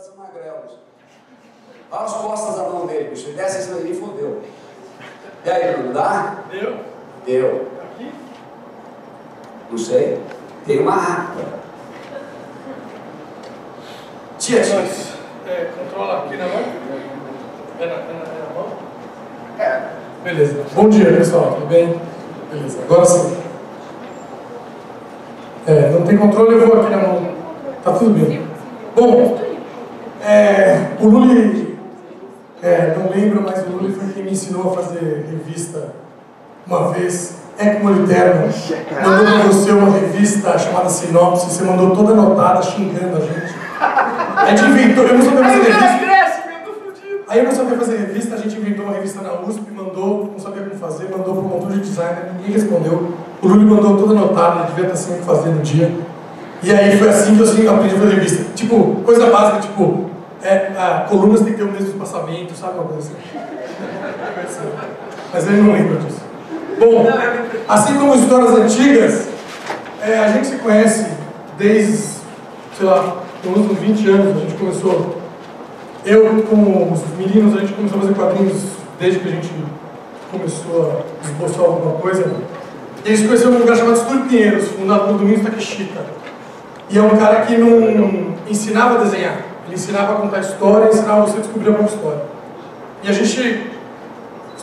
são magrelos. Olha as costas da mão dele, bicho. Ele desce isso daí e fodeu. E aí, Bruno, dá? Deu? Deu. Aqui? Não sei. Tem uma rata. Tia, tia. Mas, é, controla aqui na mão? É na, é na, é na mão? É. Beleza. Bom dia, pessoal. Tudo bem? Beleza. Agora sim. É, não tem controle, eu vou aqui na mão. Tá tudo bem. Bom, é, o Luli, é, não lembro, mas o Luli foi quem me ensinou a fazer revista uma vez. É como Literno. Mandou para você uma revista chamada Sinopse. Você mandou toda anotada, xingando a gente. A gente inventou, eu não sabia fazer revista. Aí eu não sabia fazer revista, a gente inventou uma revista na USP, mandou, não sabia como fazer, mandou para um montão de designer, ninguém respondeu. O Luli mandou tudo anotado, ele devia estar sem o que fazer no dia. E aí foi assim que eu assim, aprendi a fazer revista. Tipo, coisa básica, tipo, é, a, colunas tem que ter o mesmo espaçamento, sabe uma coisa assim? Mas ele não lembra disso. Bom, assim como histórias antigas, é, a gente se conhece desde, sei lá, pelo menos uns 20 anos, a gente começou eu, com os meninos, a gente começou a fazer quadrinhos desde que a gente começou a esboçar alguma coisa. E a gente conheceu um lugar chamado Estúdio Pinheiros, fundado por Domingos Takeshita. E é um cara que não ensinava a desenhar, ele ensinava a contar história, ensinava você a descobrir a própria história. E a gente,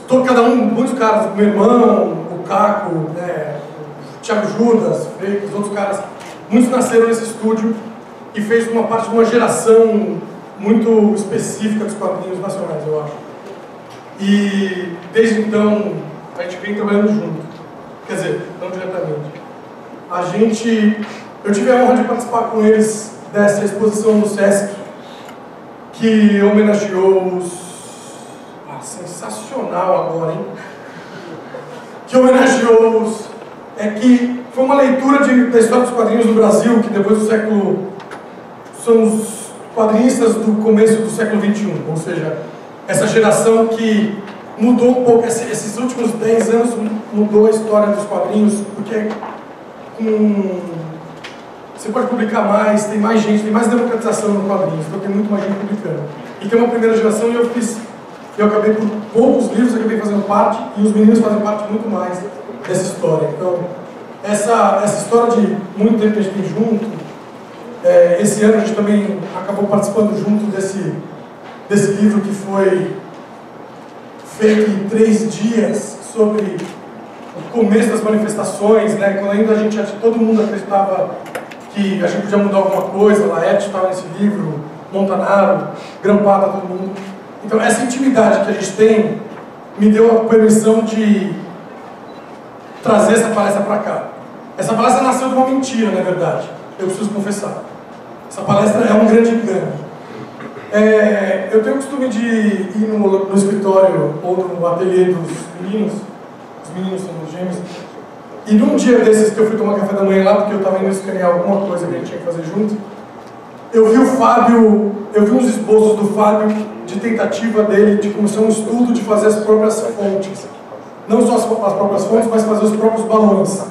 todo, cada um, muitos caras, meu irmão, o Caco, né, o Thiago Judas, outros caras, muitos nasceram nesse estúdio e fez uma parte de uma geração muito específica dos quadrinhos nacionais, eu acho. E desde então a gente vem trabalhando junto. Quer dizer, não diretamente. A gente. Eu tive a honra de participar com eles dessa exposição no Sesc, que homenageou os. Ah, sensacional agora, hein? Que homenageou os. É que foi uma leitura de, da história dos quadrinhos do Brasil, que depois do século. São os quadrinistas do começo do século XXI, ou seja, essa geração que mudou um pouco, esses últimos 10 anos mudou a história dos quadrinhos, porque com, você pode publicar mais, tem mais gente, tem mais democratização no quadrinhos, então tem muito mais gente publicando. E tem uma primeira geração e eu fiz, eu acabei por poucos livros, acabei fazendo parte, e os meninos fazem parte muito mais dessa história. Então, essa, essa história de muito tempo a gente tem junto, é, esse ano a gente também acabou participando junto desse, desse livro que foi feito em três dias sobre o começo das manifestações, né? quando ainda a gente, todo mundo acreditava que a gente podia mudar alguma coisa, Laerte estava nesse livro, Montanaro, Grampata, todo mundo. Então essa intimidade que a gente tem me deu a permissão de trazer essa palestra para cá. Essa palestra nasceu de uma mentira, na verdade, eu preciso confessar. Essa palestra é um grande engano. É, eu tenho o costume de ir no, no, escritório ou no ateliê dos meninos, os meninos são os gêmeos, e num dia desses que eu fui tomar café da manhã lá, porque eu estava indo escanear alguma coisa que a gente tinha que fazer junto, eu vi o Fábio, eu vi uns esboços do Fábio de tentativa dele de começar um estudo de fazer as próprias fontes. Não só as, as próprias fontes, mas fazer os próprios balões,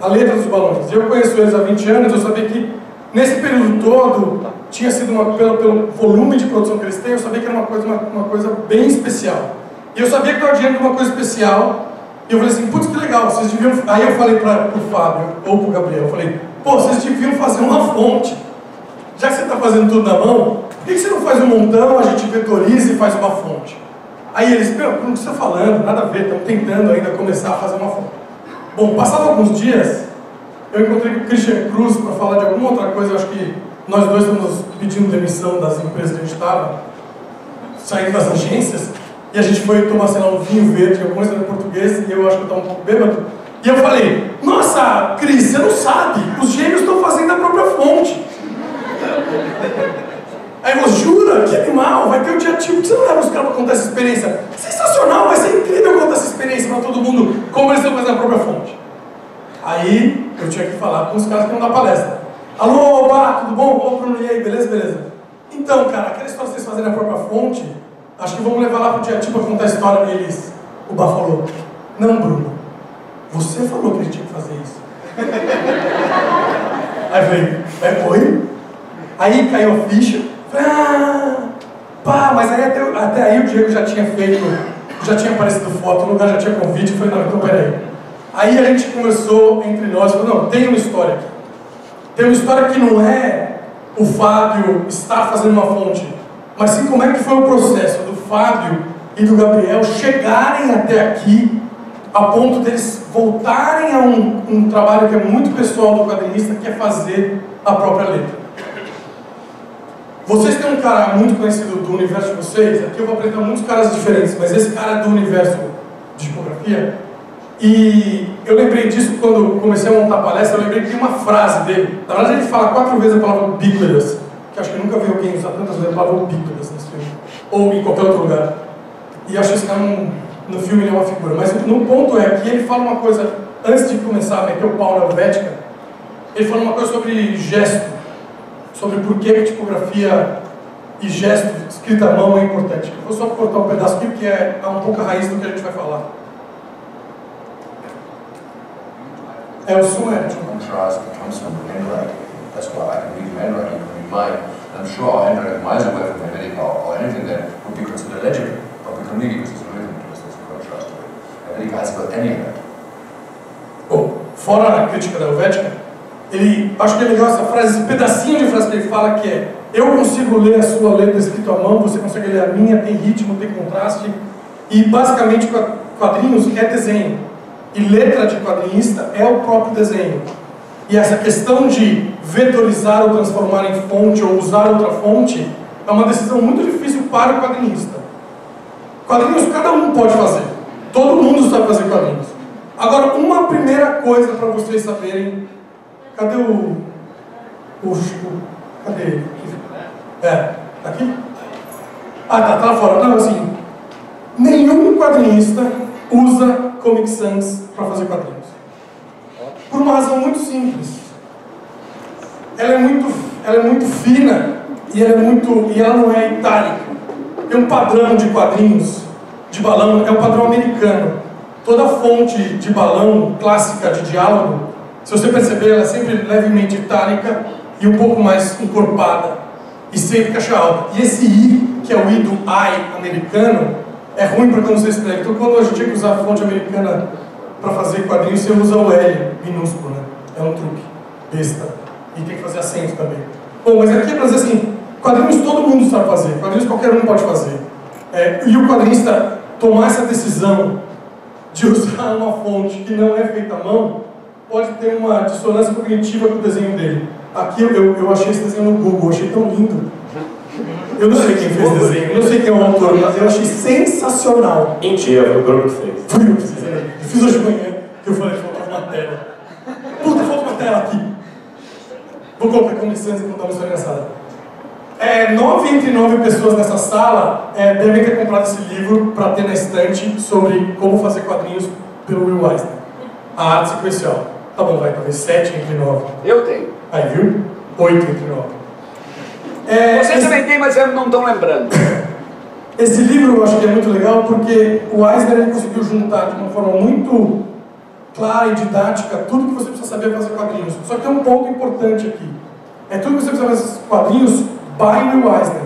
a letra dos balões. Eu conheço eles há 20 anos, eu sabia que nesse período todo tinha sido uma, pelo, pelo volume de produção que eles têm, eu sabia que era uma coisa, uma, uma coisa bem especial. E eu sabia que estava diante de uma coisa especial, e eu falei assim, putz, que legal, vocês deviam... Aí eu falei para o Fábio, ou para o Gabriel, eu falei, pô, vocês deviam fazer uma fonte. Já que você está fazendo tudo na mão, por que você não faz um montão, a gente vetoriza e faz uma fonte? Aí eles, meu, não está falando, nada a ver, estão tentando ainda começar a fazer uma fonte. Bom, passado alguns dias, eu encontrei com o Christian Cruz para falar de alguma outra coisa, eu acho que nós dois estamos pedindo demissão das empresas que a gente estava, saindo das agências, e a gente foi tomar, sei lá, um vinho verde, alguma coisa em português, e eu acho que eu estava um pouco bêbado. E eu falei, nossa, Cris, você não sabe, os gêmeos estão fazendo a própria fonte. Aí eu jura? Que animal, vai ter o dia tipo, você não leva os caras para contar essa experiência? Sensacional, vai ser incrível contar essa experiência para todo mundo, como eles estão fazendo a própria fonte. Aí eu tinha que falar com os caras que vão dar palestra. Alô, Bá, tudo bom? Ô, Bruno, e aí, beleza, beleza? Então, cara, aquela história de vocês fazerem a própria fonte, acho que vamos levar lá pro dia tipo para contar a história deles. O Bá falou, não, Bruno, você falou que gente tinha que fazer isso. Aí falei, é, foi? Aí caiu a ficha, Falei, ah, pá, mas aí até, até aí o Diego já tinha feito, já tinha aparecido foto, no lugar já tinha convite, falei, não, então peraí. Aí a gente começou entre nós, falou, não, tem uma história aqui. Tem uma história que não é o Fábio estar fazendo uma fonte, mas sim como é que foi o processo do Fábio e do Gabriel chegarem até aqui, a ponto deles voltarem a um, um trabalho que é muito pessoal do quadrinista, que é fazer a própria letra. Vocês têm um cara muito conhecido do universo de vocês, aqui eu vou apresentar muitos caras diferentes, mas esse cara é do universo de tipografia, e eu lembrei disso quando comecei a montar a palestra, eu lembrei que tem uma frase dele, na verdade ele fala quatro vezes a palavra ubiquitous, que acho que nunca vi alguém usar tantas vezes a palavra nesse filme, ou em qualquer outro lugar. E acho que esse cara no, no filme ele é uma figura, mas no ponto é que ele fala uma coisa, antes de começar a meter o pau na Helvética, ele fala uma coisa sobre gesto, sobre por que tipografia e gesto escrita à mão é importante. Eu vou só cortar um pedaço aqui, porque é, é um pouco a raiz do que a gente vai falar. É o som é. contrast comes from handwriting. That's why I read handwriting, I can read mine. I'm sure miles away from or, anything that would be considered legible, but we a contrast to it. Got any of that. Bom, fora a crítica da Helvética, ele, acho que é legal essa frase, esse pedacinho de frase que ele fala que é eu consigo ler a sua letra escrita à mão, você consegue ler a minha, tem ritmo, tem contraste, e basicamente quadrinhos é desenho. E letra de quadrinista é o próprio desenho. E essa questão de vetorizar ou transformar em fonte ou usar outra fonte é uma decisão muito difícil para o quadrinista. Quadrinhos cada um pode fazer. Todo mundo sabe fazer quadrinhos. Agora, uma primeira coisa para vocês saberem. Cadê o. O. o cadê ele? É, tá aqui? Ah, tá, tá lá fora. Não, assim. Nenhum quadrinista usa Comic Sans para fazer quadrinhos. Por uma razão muito simples. Ela é muito, ela é muito fina e ela, é muito, e ela não é itálica. Tem um padrão de quadrinhos de balão, é um padrão americano. Toda fonte de balão clássica de diálogo, se você perceber, ela é sempre levemente itálica e um pouco mais encorpada e sempre caixa alta. E esse I, que é o I do I americano, é ruim para quando você escreve. Então, quando a gente tinha que usar a fonte americana para fazer quadrinhos, você usa o L minúsculo, né? É um truque. Besta. E tem que fazer acento também. Bom, mas aqui é para dizer assim, quadrinhos todo mundo sabe fazer, quadrinhos qualquer um pode fazer. É, e o quadrinista tomar essa decisão de usar uma fonte que não é feita à mão, pode ter uma dissonância cognitiva com o desenho dele. Aqui eu, eu, achei esse desenho no Google, achei tão lindo. Eu não sei quem fez o desenho, não sei quem é o autor, mas eu achei sensacional. Mentira, foi o Bruno que fez. Fui eu que fiz, fiz hoje de manhã, que eu falei, falta uma tela. Puta, falta uma tela aqui. Vou colocar com licença e contar uma história engraçada. É, nove entre nove pessoas nessa sala é, devem ter comprado esse livro para ter na estante sobre como fazer quadrinhos pelo Will Eisner. A arte sequencial. Tá bom, vai, talvez sete entre nove. Eu tenho. Aí, viu? Oito entre nove. É, Vocês esse... também têm, mas não estão lembrando. Esse livro eu acho que é muito legal porque o Eisner conseguiu juntar de uma forma muito clara e didática tudo que você precisa saber fazer quadrinhos. Só que tem um ponto importante aqui. É tudo que você precisa fazer quadrinhos by Will Eisner.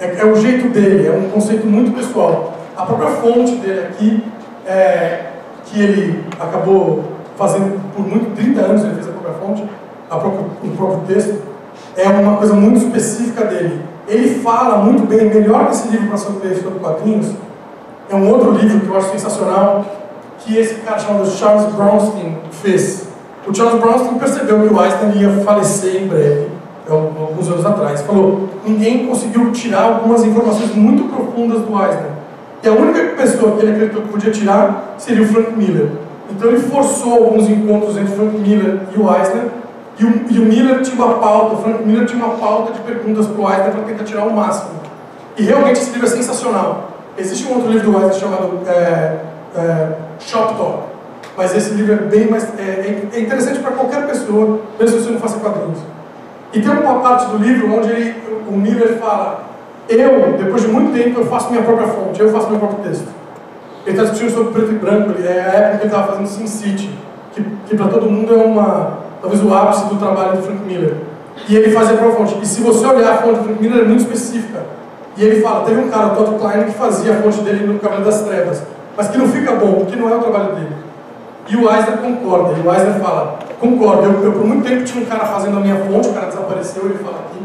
É, é, o jeito dele, é um conceito muito pessoal. A própria fonte dele aqui, é, que ele acabou fazendo por muito 30 anos, ele fez a própria fonte, a própria, o próprio texto, é uma coisa muito específica dele. Ele fala muito bem, melhor que esse livro para saber sobre quadrinhos, é um outro livro que eu acho sensacional, que esse cara chamado Charles Bronstein fez. O Charles Bronstein percebeu que o Einstein ia falecer em breve, é alguns anos atrás. Falou, ninguém conseguiu tirar algumas informações muito profundas do Einstein. E a única pessoa que ele acreditou que podia tirar seria o Frank Miller. Então ele forçou alguns encontros entre Frank Miller e o Eisner, e o, e o Miller tinha uma pauta, o Frank Miller tinha uma pauta de perguntas para o Eisner para tentar tirar o máximo. E realmente esse livro é sensacional. Existe um outro livro do Eisner chamado é, é, Shop Talk, mas esse livro é bem mais. É, é interessante para qualquer pessoa, mesmo se você não faça quadrinhos. E tem uma parte do livro onde ele, o Miller fala: Eu, depois de muito tempo, eu faço minha própria fonte, eu faço meu próprio texto. Ele está discutindo sobre preto e branco, é a época que ele estava fazendo Sin City, que, que para todo mundo é uma, talvez o ápice do trabalho do Frank Miller. E ele fazia a própria fonte. E se você olhar a fonte do Frank Miller, é muito específica. E ele fala, teve um cara, o Todd Klein, que fazia a fonte dele no Cavaleiro das Trevas, mas que não fica bom, porque não é o trabalho dele. E o Eisner concorda, e o Eisner fala, concordo, eu, eu por muito tempo tinha um cara fazendo a minha fonte, o cara desapareceu, ele fala aqui,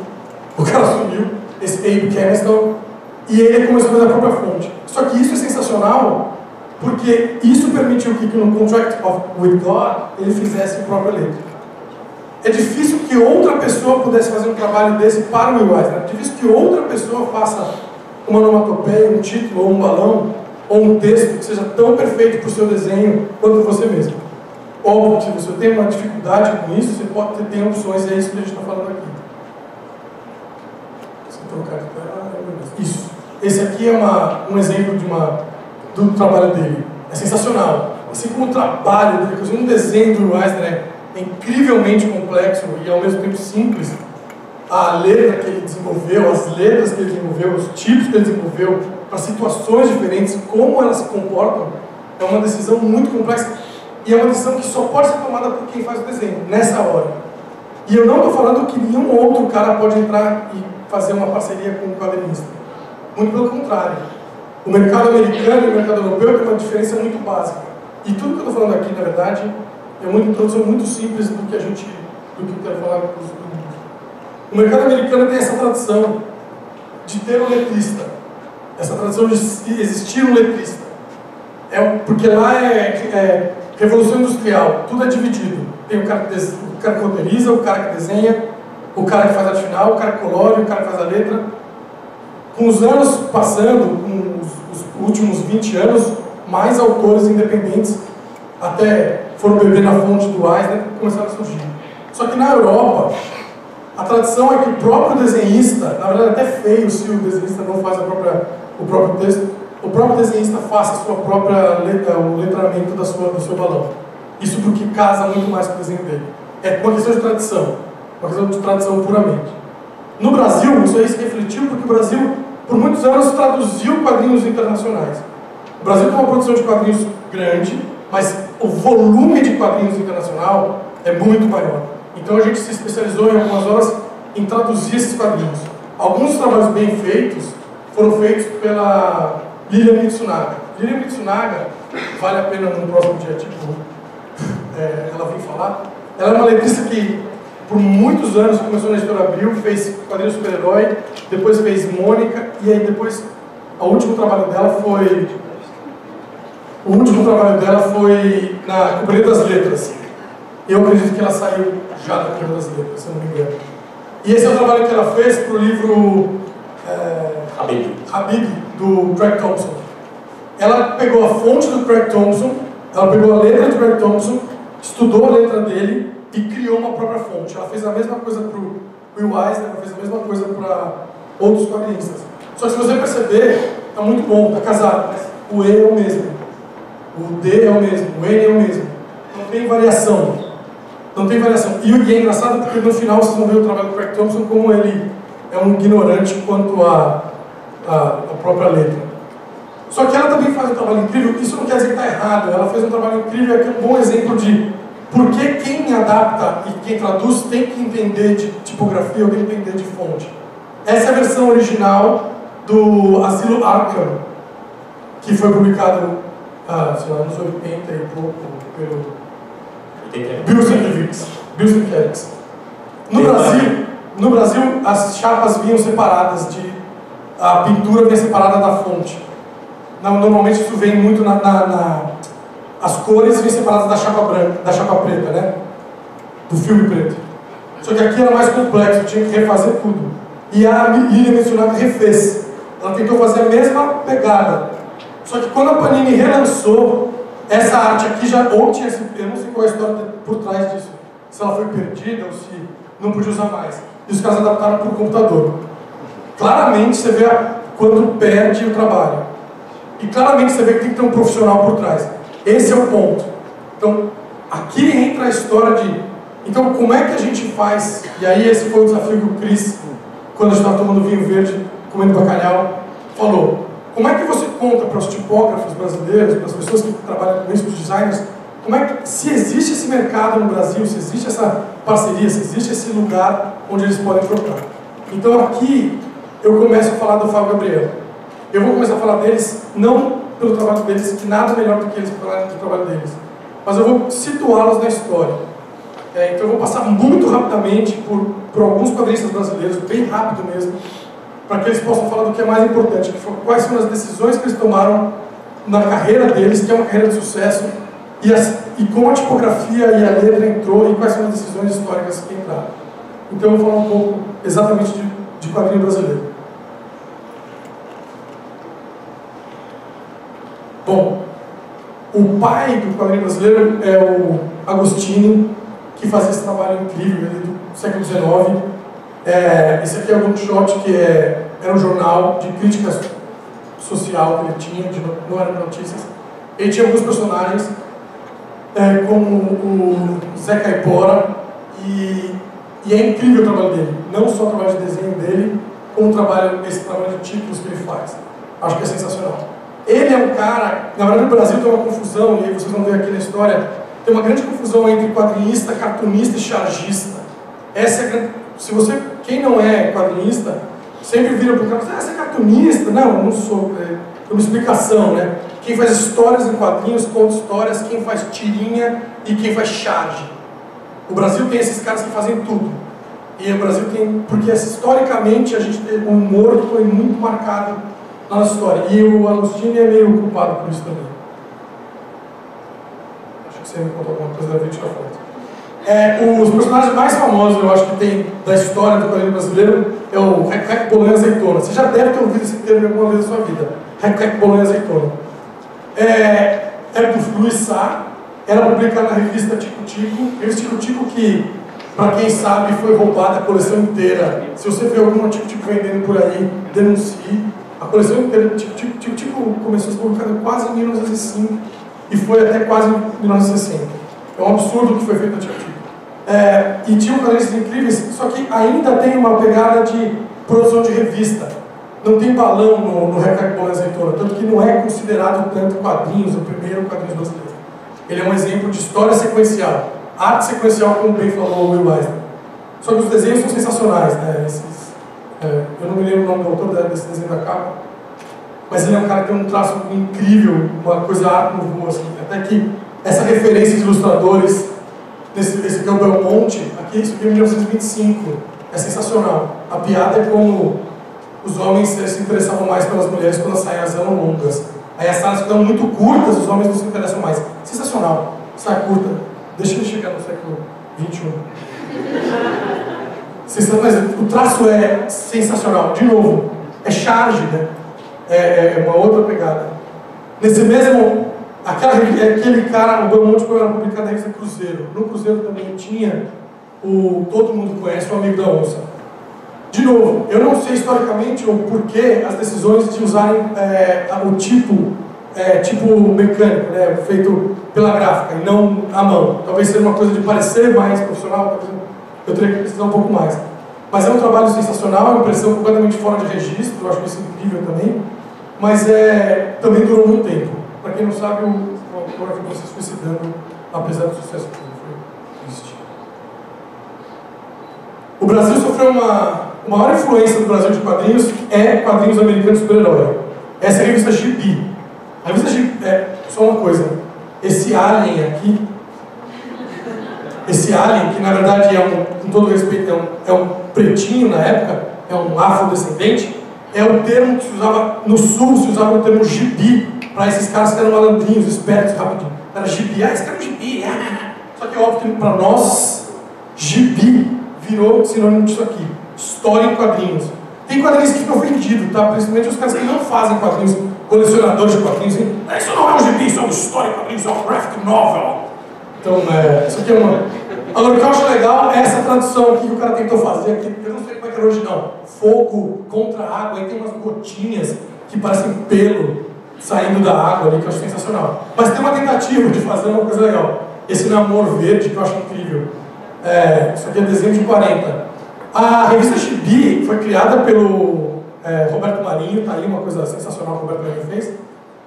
o cara sumiu, esse Abe Caniston, e ele começou a fazer a própria fonte. Só que isso é sensacional, porque isso permitiu que no Contract of, with God ele fizesse a própria letra. É difícil que outra pessoa pudesse fazer um trabalho desse para o Will Eisner. É difícil que outra pessoa faça uma onomatopeia, um título, ou um balão, ou um texto que seja tão perfeito para o seu desenho quanto você mesmo. Óbvio que se você tem uma dificuldade com isso, você pode ter tem opções, é isso que a gente está falando aqui. De tela, isso. Esse aqui é uma, um exemplo de uma, do trabalho dele. É sensacional. Assim como o trabalho dele, um desenho do Eisner é é incrivelmente complexo e ao mesmo tempo simples, a letra que ele desenvolveu, as letras que ele desenvolveu, os tipos que ele desenvolveu, para situações diferentes, como elas se comportam, é uma decisão muito complexa e é uma decisão que só pode ser tomada por quem faz o desenho, nessa hora. E eu não estou falando que nenhum outro cara pode entrar e fazer uma parceria com um quadrinista. Muito pelo contrário. O mercado americano e o mercado europeu tem uma diferença muito básica. E tudo que eu estou falando aqui, na verdade, é uma introdução muito simples do que a gente, do que eu falar para os O mercado americano tem essa tradição de ter um letrista, essa tradição de existir um letrista. É, porque lá é, é revolução industrial, tudo é dividido. Tem o cara, que des, o cara que roteiriza, o cara que desenha, o cara que faz a final, o cara que colore, o cara que faz a letra. Com os anos passando, com os, os últimos 20 anos, mais autores independentes, até foram beber na fonte do Eisner e começaram a surgir. Só que na Europa, a tradição é que o próprio desenhista, na verdade até feio se o desenhista não faz própria, o próprio texto, o próprio desenhista faça a sua própria letra, o letramento da sua, do seu balão. Isso porque casa muito mais com o desenho dele. É uma questão de tradição, uma questão de tradição puramente. No Brasil, isso aí se refletiu porque o Brasil, por muitos anos, traduziu quadrinhos internacionais. O Brasil tem uma produção de quadrinhos grande, mas o volume de quadrinhos internacional é muito maior. Então a gente se especializou em algumas horas em traduzir esses quadrinhos. Alguns trabalhos bem feitos foram feitos pela Lilian Mitsunaga. Lilian Mitsunaga, vale a pena no próximo dia, tipo, é, ela vir falar. Ela é uma letrista que, por muitos anos, começou na Editora Abril, fez quadrinhos super-herói, depois fez Mônica, e aí depois, o último trabalho dela foi o último trabalho dela foi na Companhia das Letras. Eu acredito que ela saiu já da Companhia das Letras, se eu não me engano. E esse é o trabalho que ela fez para o livro é, Habib. Habib, do Craig Thompson. Ela pegou a fonte do Craig Thompson, ela pegou a letra do Craig Thompson, estudou a letra dele e criou uma própria fonte. Ela fez a mesma coisa para o Will Eisner, ela fez a mesma coisa para outros quadrinistas. Só que se você perceber, está muito bom, está casado, mas o E é o mesmo. O D é o mesmo, o N é o mesmo. Não tem variação. Não tem variação. E que é engraçado porque no final vocês vão ver o trabalho do Craig Thompson como ele é um ignorante quanto à a, a, a, própria letra. Só que ela também faz um trabalho incrível. Isso não quer dizer que está errado. Ela fez um trabalho incrível. Aqui é um bom exemplo de por que quem adapta e quem traduz tem que entender de tipografia ou tem que entender de fonte. Essa é a versão original do Asilo Arkham, que foi publicado ah, sei lá, nos 80 e pouco, pelo Bill Sienkiewicz. Bill Sienkiewicz. No Brasil, no Brasil, as chapas vinham separadas de... A pintura vinha separada da fonte. Normalmente isso vem muito na, na, na as cores vêm separadas da chapa branca, da chapa preta, né? Do filme preto. Só que aqui era mais complexo, tinha que refazer tudo. E a Lilian mencionada refez. Ela tentou fazer a mesma pegada, só que quando a Panini relançou, essa arte aqui já ou tinha sido, eu não sei qual é a história por trás disso, se ela foi perdida ou se não podia usar mais. E os caras adaptaram para o computador. Claramente você vê quando perde o trabalho. E claramente você vê que tem que ter um profissional por trás. Esse é o ponto. Então, aqui entra a história de. Então, como é que a gente faz? E aí, esse foi o desafio que o Cris, quando a gente estava tomando vinho verde, comendo bacalhau, falou. Como é que você conta para os tipógrafos brasileiros, para as pessoas que trabalham com isso, para os designers, como é que, se existe esse mercado no Brasil, se existe essa parceria, se existe esse lugar onde eles podem trocar. Então aqui eu começo a falar do Fábio Gabriel. Eu vou começar a falar deles, não pelo trabalho deles, que nada melhor do que eles falarem do trabalho deles, mas eu vou situá-los na história. É, então eu vou passar muito rapidamente por, por alguns quadristas brasileiros, bem rápido mesmo, para que eles possam falar do que é mais importante, quais são as decisões que eles tomaram na carreira deles, que é uma carreira de sucesso, e, as, e como a tipografia e a letra entrou, e quais são as decisões históricas que entraram. Então eu vou falar um pouco exatamente de, de quadrinho brasileiro. Bom, o pai do quadrinho brasileiro é o Agostini, que fazia esse trabalho incrível ali do século XIX. É, esse aqui é o Don Shot, que é, era um jornal de crítica social que ele tinha, de, não era notícias. Ele tinha alguns personagens, é, como o Zé Caipora, e, e, é incrível o trabalho dele. Não só o trabalho de desenho dele, como o trabalho, esse trabalho de títulos que ele faz. Acho que é sensacional. Ele é um cara, na verdade no Brasil tem uma confusão, e vocês vão ver aqui na história, tem uma grande confusão entre quadrinista, cartunista e chargista. Essa é grande... Se você, quem não é quadrinista, sempre vira para o cara ah, você é cartunista? Não, não sou. É uma explicação, né? Quem faz histórias em quadrinhos, conta histórias, quem faz tirinha e quem faz charge. O Brasil tem esses caras que fazem tudo. E o Brasil tem, porque historicamente a gente tem, o humor foi muito marcado na nossa história. E o Agostinho é meio culpado por isso também você me contou alguma coisa da vida tirar foto. É, os personagens mais famosos, eu acho que tem da história do quadrinho brasileiro é o Rec Rec Bolonha Azeitona. Você já deve ter ouvido esse termo alguma vez na sua vida. Rec Rec Bolonha Azeitona. É, era do Luiz Sá, era publicado na revista Tico Tico. Revista Tico Tico que, para quem sabe, foi roubada a coleção inteira. Se você vê algum Tico Tico vendendo por aí, denuncie. A coleção inteira Tico Tico, Tico Tico começou a ser publicada quase em 1905 e foi até quase 1960. É um absurdo o que foi feito no Tico É, e tinham quadrinhos incríveis, só que ainda tem uma pegada de produção de revista. Não tem balão no, no Recado Bola tanto que não é considerado tanto quadrinhos, o primeiro quadrinho brasileiro. Ele é um exemplo de história sequencial, arte sequencial, como bem falou o Will Eisner. Só que os desenhos são sensacionais, né? Esses, é, eu não me lembro o nome do autor desse desenho da capa, mas ele é um cara que tem um traço incrível, uma coisa arte no assim. Até que essa referência de ilustradores, nesse, esse aqui é o Belmonte, aqui, isso aqui é 1925, é sensacional. A piada é como os homens se interessavam mais pelas mulheres quando as saias eram longas. Aí as saias ficam muito curtas, os homens não se interessam mais. Sensacional. Saia curta. Deixa ele chegar no século XXI. Mas o traço é sensacional. De novo, é charge, né? É, é, é uma outra pegada. Nesse mesmo, aquela, é aquele cara, o Belmonte foi publicado na revista Cruzeiro. No Cruzeiro também tinha o, todo mundo conhece o Amigo da Onça. De novo, eu não sei historicamente o porquê as decisões de usarem é, o tipo, é, tipo mecânico, né, feito pela gráfica e não à mão. Talvez seja uma coisa de parecer mais profissional, eu teria que pesquisar um pouco mais. Mas é um trabalho sensacional, é uma impressão completamente fora de registro, eu acho isso incrível também mas é, também durou muito tempo. Para quem não sabe, o, o autor acabou se suicidando, apesar do sucesso que foi triste. O Brasil sofreu uma. A maior influência do Brasil de quadrinhos é quadrinhos americanos super-herói. Essa é a revista Gibi. A revista Gibi, é, só uma coisa, esse alien aqui, esse alien, que na verdade é um, com todo respeito, é um, é um pretinho na época, é um afrodescendente, é o termo que se usava, no sul se usava o termo gibi, para esses caras que eram malandrinhos, espertos, rapidinho. Era gibi, ah, esse cara é um gibi. Ah. Só que é óbvio que para nós, gibi virou sinônimo disso aqui. História em quadrinhos. Tem quadrinhos que ficam vendidos, tá? Principalmente os caras que não fazem quadrinhos, colecionadores de quadrinhos. Hein? Ah, isso não é um gibi, isso é uma história em quadrinhos, é um graphic novel. Então, é, isso aqui é uma Agora, o que eu acho legal é essa tradução aqui que o cara tentou fazer aqui. Eu não sei como é que é original. Fogo contra água, aí tem umas gotinhas que parecem pelo saindo da água ali, que eu acho sensacional. Mas tem uma tentativa de fazer uma coisa legal. Esse namoro verde que eu acho incrível. É, isso aqui é desenho de 40. A revista Chibi foi criada pelo é, Roberto Marinho, tá aí uma coisa sensacional que o Roberto Marinho fez,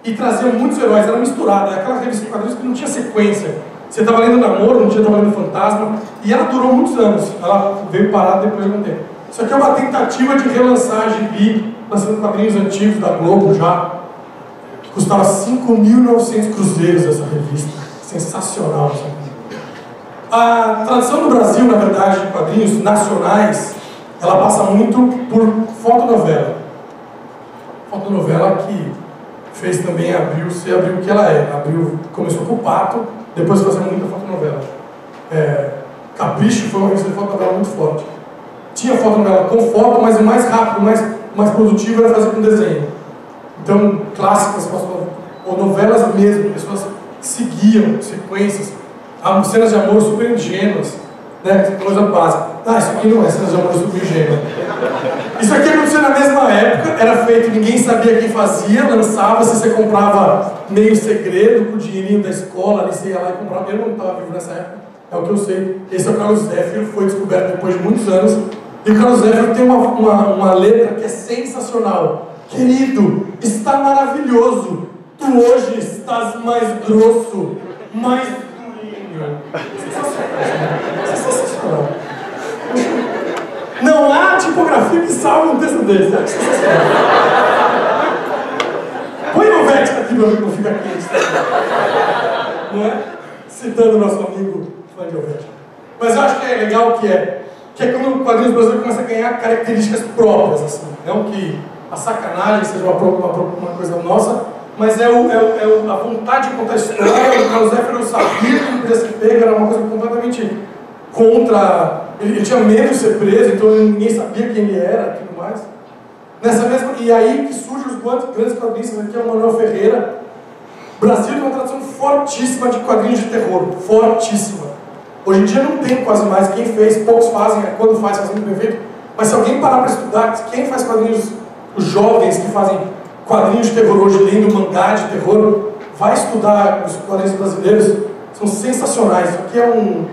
e trazia muitos heróis, era misturada, aquela revista de quadrinhos que não tinha sequência. Você estava lendo Namoro, um dia estava lendo Fantasma, e ela durou muitos anos. Ela veio parar depois de um tempo. Isso aqui é uma tentativa de relançar a Gibi, lançando quadrinhos antigos da Globo já. Custava 5.900 cruzeiros essa revista. Sensacional. A tradição do Brasil, na verdade, de quadrinhos nacionais, ela passa muito por fotonovela. Fotonovela que fez também a Abril ser Abril que ela é. A Abril começou com o Pato, depois fazendo muita fotonovela. É, Capricho foi uma revista de fotonovela muito forte. Tinha fotonovela com foto, mas o mais rápido, o mais, o mais produtivo era fazer com desenho. Então, clássicas, ou novelas mesmo, pessoas seguiam sequências, cenas de amor super ingênuas, né? Coisa básica. Ah, isso aqui não é cenas de amor super ingênua. Isso aqui aconteceu na mesma época, era feito, ninguém sabia quem fazia, lançava, se você comprava meio segredo com o dinheirinho da escola, você ia lá e comprava. Eu não estava vivo nessa época, é o que eu sei. Esse é o Carlos Zéfiro, foi descoberto depois de muitos anos. E o Carlos Zéfiro tem uma, uma, uma letra que é sensacional. Querido, está maravilhoso. Tu hoje estás mais grosso, mais durinho. Sensacional. Não há tipografia que salve um texto desse. Põe o Vética aqui, meu amigo, fica quente. Não é? Citando o nosso amigo de Helvética. Mas eu acho que é legal que é, que é quando o quadrinhos brasileiro começa a ganhar características próprias, assim. Não que a sacanagem seja uma, uma, uma coisa nossa, mas é, o, é, o, é o, a vontade de contar a história. O Carlos Zéfiro sabia que não podia ser pego, era uma coisa completamente contra. Ele, ele, tinha medo de ser preso, então ninguém sabia quem ele era e tudo mais. Nessa mesma, e aí que surgem os grandes quadrinhos, aqui é o Manuel Ferreira. O Brasil tem uma tradição fortíssima de quadrinhos de terror, fortíssima. Hoje em dia não tem quase mais, quem fez, poucos fazem, quando faz, faz muito bem feito. Mas se alguém parar para estudar, quem faz quadrinhos, os jovens que fazem quadrinhos de terror hoje, lendo mangá de terror, vai estudar os quadrinhos brasileiros, são sensacionais. Aqui é um,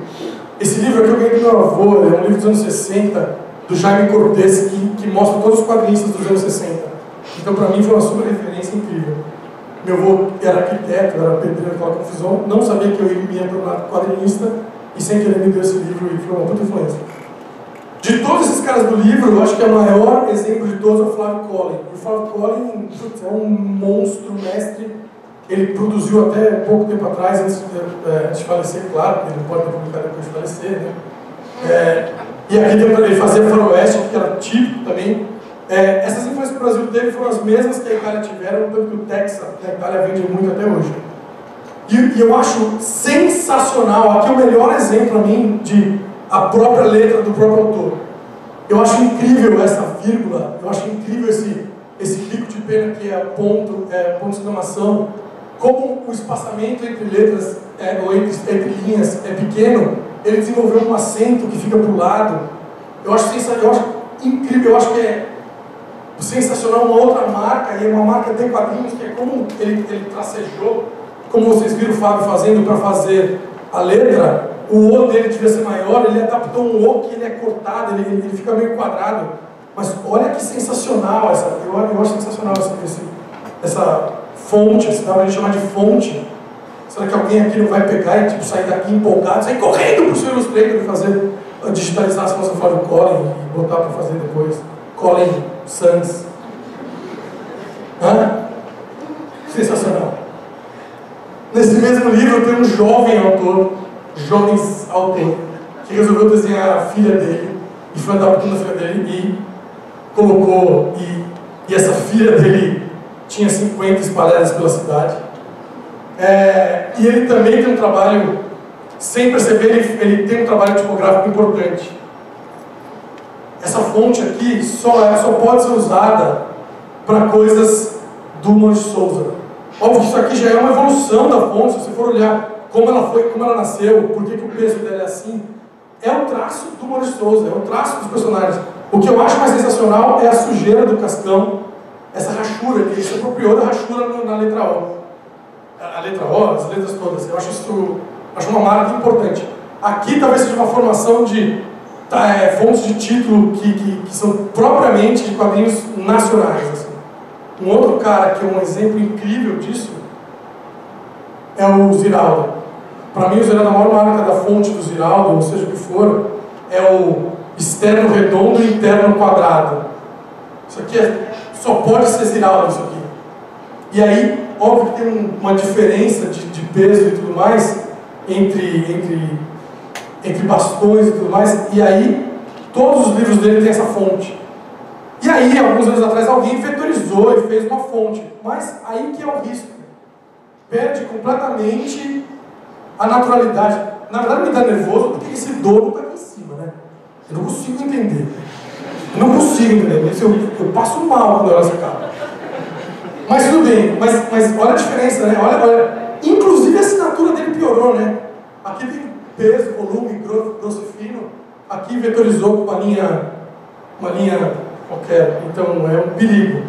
esse livro aqui eu ganhei do meu avô, é um livro dos anos 60, do Jaime Cortez, que, que mostra todos os quadrinistas dos anos 60. Então, para mim, foi uma super referência incrível. Meu avô era arquiteto, era pedreiro, aquela confusão, não sabia que eu ia tornar quadrinista, e sem querer me deu esse livro e foi uma puta influência. De todos esses caras do livro, eu acho que é o maior exemplo de todos é o Flávio Collin. O Flávio Collin putz, é um monstro, mestre ele produziu até pouco tempo atrás, antes de, é, de falecer, claro, porque ele não pode ter publicado depois de falecer, né? É, e aqui ele fazia faroeste, que era típico também. É, essas influências que o Brasil teve foram as mesmas que a Itália tiveram, tanto que o Texas, a Itália vende muito até hoje. E, e eu acho sensacional, aqui é o melhor exemplo para mim de a própria letra do próprio autor. Eu acho incrível essa vírgula, eu acho incrível esse, esse bico de pena que é ponto, é, ponto de exclamação, como o espaçamento entre letras é, ou entre, entre, linhas é pequeno, ele desenvolveu um acento que fica para o lado. Eu acho, eu acho incrível, eu acho que é sensacional uma outra marca, e é uma marca de quadrinhos, que é como ele, ele tracejou, como vocês viram o Fábio fazendo para fazer a letra, o O dele ser maior, ele adaptou um O que ele é cortado, ele, ele fica meio quadrado. Mas olha que sensacional essa, eu, eu acho sensacional essa, essa fonte, se dá pra gente chamar de fonte. Será que alguém aqui não vai pegar e tipo, sair daqui empolgado, sair correndo para o seu Illustrator e fazer, digitalizar as coisas do Flávio Collin e botar para fazer depois? Colin Sands. Hã? Sensacional. Nesse mesmo livro tem um jovem autor, jovem autor, que resolveu desenhar a filha dele, e foi adaptando a filha dele e colocou, e, e essa filha dele tinha 50 espalhadas pela cidade. É, e ele também tem um trabalho, sem perceber, ele, ele tem um trabalho tipográfico importante. Essa fonte aqui só, é, só pode ser usada para coisas do Monte Souza. Óbvio que isso aqui já é uma evolução da fonte, se você for olhar como ela foi, como ela nasceu, por que, que o peso dela é assim, é o traço do Maurício Souza, é o traço dos personagens. O que eu acho mais sensacional é a sujeira do Cascão, essa rachura, ele se apropriou da rachura na letra O. A letra O, as letras todas, eu acho isso acho uma marca importante. Aqui talvez seja uma formação de tá, é, fontes de título que, que, que, são propriamente de quadrinhos nacionais. Assim. Um outro cara que é um exemplo incrível disso é o Ziraldo. Para mim, o Ziraldo, a maior marca da fonte do Ziraldo, ou seja o que for, é o externo redondo e interno quadrado. Isso aqui é, só pode ser Ziraldo, isso aqui. E aí, óbvio que tem uma diferença de, de peso e tudo mais entre, entre, entre bastões e tudo mais, e aí todos os livros dele têm essa fonte. E aí, alguns anos atrás, alguém vetorizou e fez uma fonte. Mas aí que é o risco. Perde completamente a naturalidade. Na verdade, me dá nervoso porque esse dono está aqui em cima, né? Eu não consigo entender. Eu não consigo entender. Eu, eu passo mal quando essa cara. Mas tudo bem. Mas, mas olha a diferença, né? Olha, olha. Inclusive a assinatura dele piorou, né? Aqui tem peso, volume, grosso, grosso fino. Aqui vetorizou com uma linha, uma linha qualquer. Então é um perigo.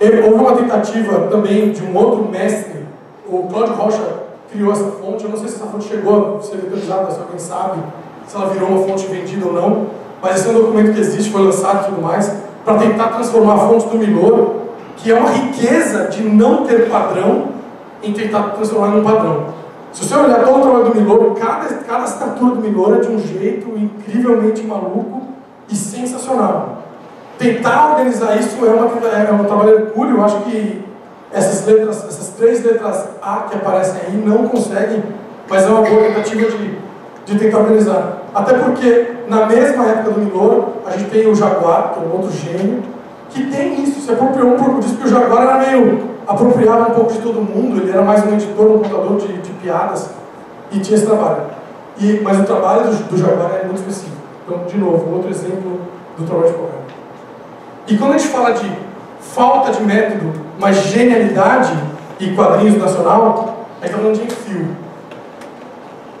E houve uma tentativa também de um outro mestre, o Cláudio Rocha criou essa fonte. Eu não sei se essa fonte chegou a ser vetorizada, se alguém sabe, se ela virou uma fonte vendida ou não. Mas esse é um documento que existe, foi lançado e tudo mais, para tentar transformar a fonte do Milor, que é uma riqueza de não ter padrão, em tentar transformar num padrão. Se você olhar todo o trabalho do Milor, cada, cada assinatura do Milor é de um jeito incrivelmente maluco e sensacional. Tentar organizar isso é, uma, é um trabalho hercúleo, eu acho que essas letras, essas três letras A que aparecem aí não conseguem, mas é uma boa tentativa de, de tentar organizar. Até porque, na mesma época do Milor, a gente tem o Jaguar, que é um outro gênio, que tem isso, se apropriou um pouco disso, porque o Jaguar era meio apropriava um pouco de todo mundo, ele era mais um editor, um contador de, de piadas e tinha esse trabalho. E, mas o trabalho do, do Jaguar é muito específico. Então, de novo, outro exemplo do trabalho de programa. E quando a gente fala de falta de método, mas genialidade e quadrinhos nacional, a gente está falando de enfio.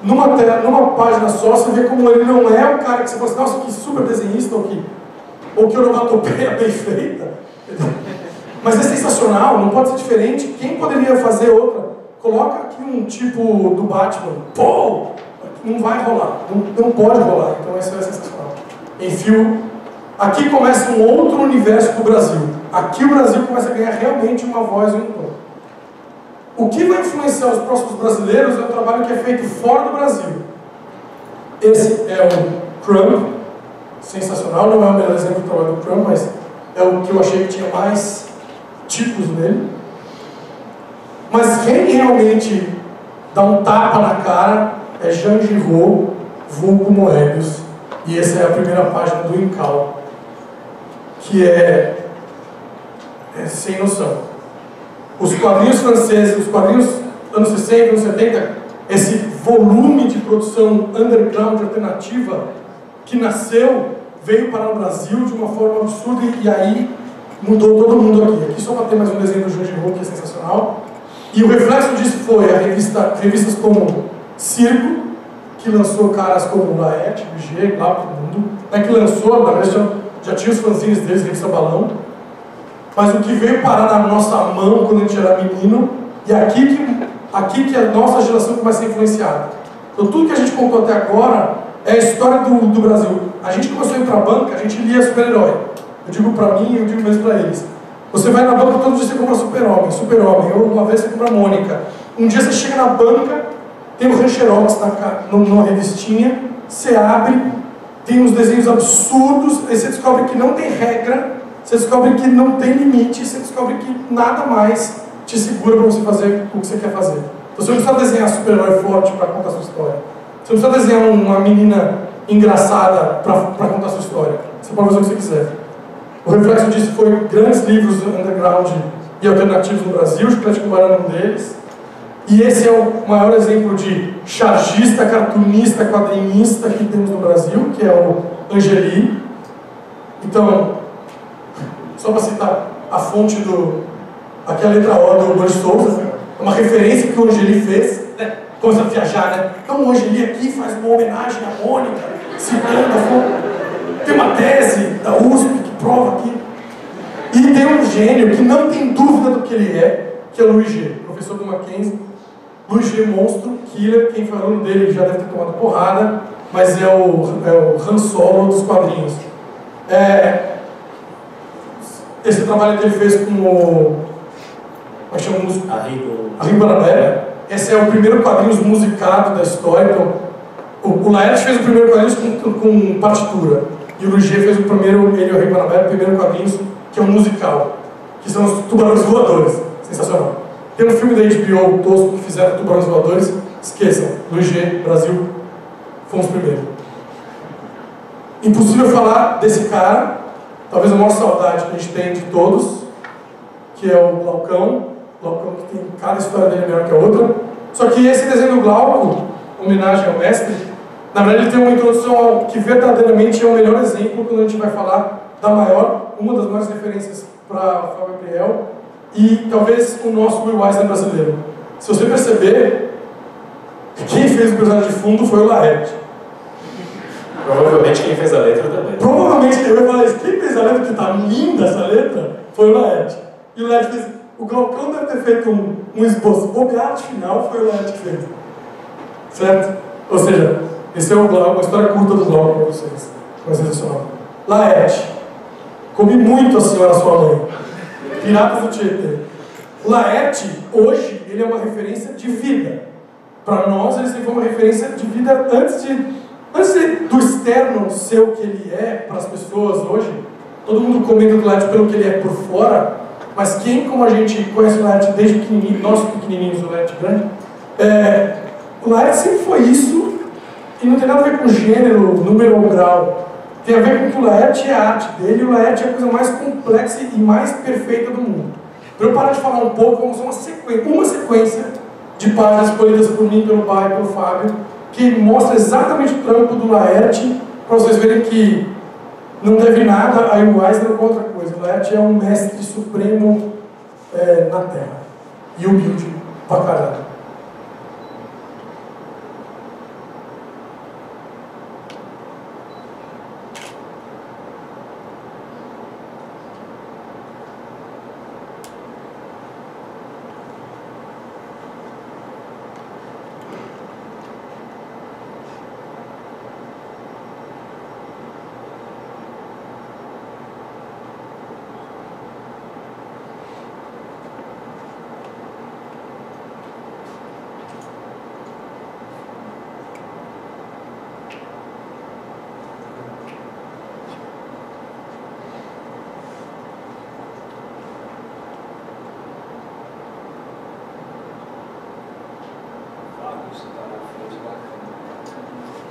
Numa, numa página só, você vê como ele não é o cara que você fala assim, nossa, que super desenhista, ou que, ou que onomatopeia bem feita. Mas é sensacional, não pode ser diferente. Quem poderia fazer outra? Coloca aqui um tipo do Batman. Pô! Não vai rolar. Não, não pode rolar. Então isso é sensacional. Enfio. Aqui começa um outro universo do Brasil. Aqui o Brasil começa a ganhar realmente uma voz e um tom. O que vai influenciar os próximos brasileiros é o trabalho que é feito fora do Brasil. Esse é o Crumb, sensacional, não é o melhor exemplo do trabalho do Crumb, mas é o que eu achei que tinha mais tipos nele. Mas quem realmente dá um tapa na cara é Jean Giraud, vulgo Moebius. E essa é a primeira página do Incal, que é, é sem noção. Os quadrinhos franceses, os quadrinhos anos 60, anos 70, esse volume de produção underground alternativa que nasceu, veio para o Brasil de uma forma absurda e aí mudou todo mundo aqui. Aqui só para ter mais um desenho do Jorge Rô, que é sensacional. E o reflexo disso foi a revista, revistas como Circo, que lançou caras como Laerte, BG, lá todo mundo, né, que lançou, na verdade já, já tinha os fanzines deles, revista Balão, mas o que veio parar na nossa mão quando a gente era menino, e aqui que, aqui que a nossa geração começa a ser influenciada. Então tudo que a gente contou até agora é a história do, do Brasil. A gente começou a ir para a banca, a gente lia super-herói. Eu digo para mim eu digo mesmo para eles. Você vai na banca todo dia você compra super-homem, super-homem, ou uma vez você compra Mônica. Um dia você chega na banca, tem o Rancherox na, numa revistinha, você abre, tem uns desenhos absurdos, aí você descobre que não tem regra, você descobre que não tem limite, você descobre que nada mais te segura para você fazer o que você quer fazer. Então, você não precisa desenhar super-herói forte para contar sua história. Você não precisa desenhar uma menina engraçada para contar sua história. Você pode fazer o que você quiser. O reflexo disso foi grandes livros underground e alternativos no Brasil, Chiclete com é um deles. E esse é o maior exemplo de chargista, cartunista, quadrinista que temos no Brasil, que é o Angeli. Então, só para citar a fonte do. Aqui a letra O do Boris Souza, é uma referência que o Angeli fez, né? começa a viajar, né? Então o Angeli aqui faz uma homenagem à Mônica, citando a fonte. Tem uma tese da USP que prova aqui. E tem um gênio que não tem dúvida do que ele é, que é o Luiz G, professor do Mackenzie. Luiz G, monstro, killer, quem foi aluno dele já deve ter tomado porrada, mas é o, é o Han Solo dos quadrinhos. É, esse trabalho que ele fez com o. Como é que chama o músico? Arrigo. Arrigo Barabé. esse é o primeiro quadrinhos musicado da história. Então, o, o Laerte fez o primeiro quadrinhos com, com partitura. E o Luigi fez o primeiro, ele e o Rei Panamera, o primeiro quadrinhos que é um musical. Que são os Tubarões Voadores. Sensacional. Tem um filme da HBO, tosco, que fizeram Tubarões Voadores. Esqueçam. Luigi, Brasil, fomos primeiro. Impossível falar desse cara, talvez a maior saudade que a gente tem de todos, que é o Glaucão. Glaucão que tem cada história dele melhor que a outra. Só que esse desenho do Glauco, homenagem ao mestre, na verdade ele tem uma introdução ao que verdadeiramente é o melhor exemplo quando a gente vai falar da maior, uma das maiores referências para Fábio Gabriel e talvez o nosso Will Eisner brasileiro. Se você perceber, quem fez o personagem de fundo foi o Laerte. Provavelmente quem fez a letra também. Provavelmente eu ia falar isso. Quem fez a letra, que tá linda essa letra, foi o Laerte. E o Laerte fez. O Glaucão deve ter feito um, um esboço. O arte final foi o Laerte que fez. Certo? Ou seja, esse é Glauco, uma história curta do Glauco para vocês. Foi sensacional. Laerte. Comi muito a senhora sua mãe. Piratas do Tietê. Laerte, hoje, ele é uma referência de vida. Para nós, ele foi uma referência de vida antes de Antes do externo ser o que ele é para as pessoas hoje, todo mundo comenta do Laerte pelo que ele é por fora, mas quem, como a gente conhece o Laerte desde pequenininho, nós pequenininhos, o Laerte grande, é, o Laerte sempre foi isso, e não tem nada a ver com gênero, número ou grau. Tem a ver com que o Laerte é a arte dele, e o Laerte é a coisa mais complexa e mais perfeita do mundo. Para eu parar de falar um pouco, vamos uma sequência, uma sequência de páginas escolhidas por mim, pelo pai, pelo Fábio, que mostra exatamente o trampo do Laerte, para vocês verem que não deve nada a o Eisner com outra coisa. O Laerte é um mestre supremo é, na Terra. E humilde pra caralho.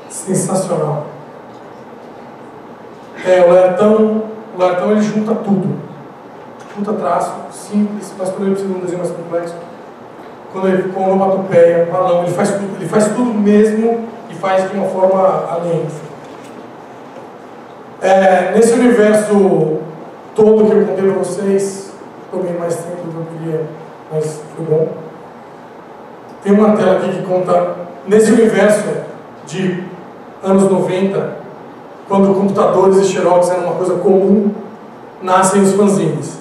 Sensacional. É, o Lertão, o Lertão ele junta tudo. Junta traço, simples, mas quando ele precisa de um desenho mais complexo, quando ele com onomatopeia, balão, ele faz tudo, mesmo e faz de uma forma além. É, nesse universo todo que eu contei para vocês, tomei mais tempo do que eu queria, mas foi bom. Tem uma tela aqui que conta, nesse universo de anos 90, quando computadores e xerox eram uma coisa comum, nascem os fanzines.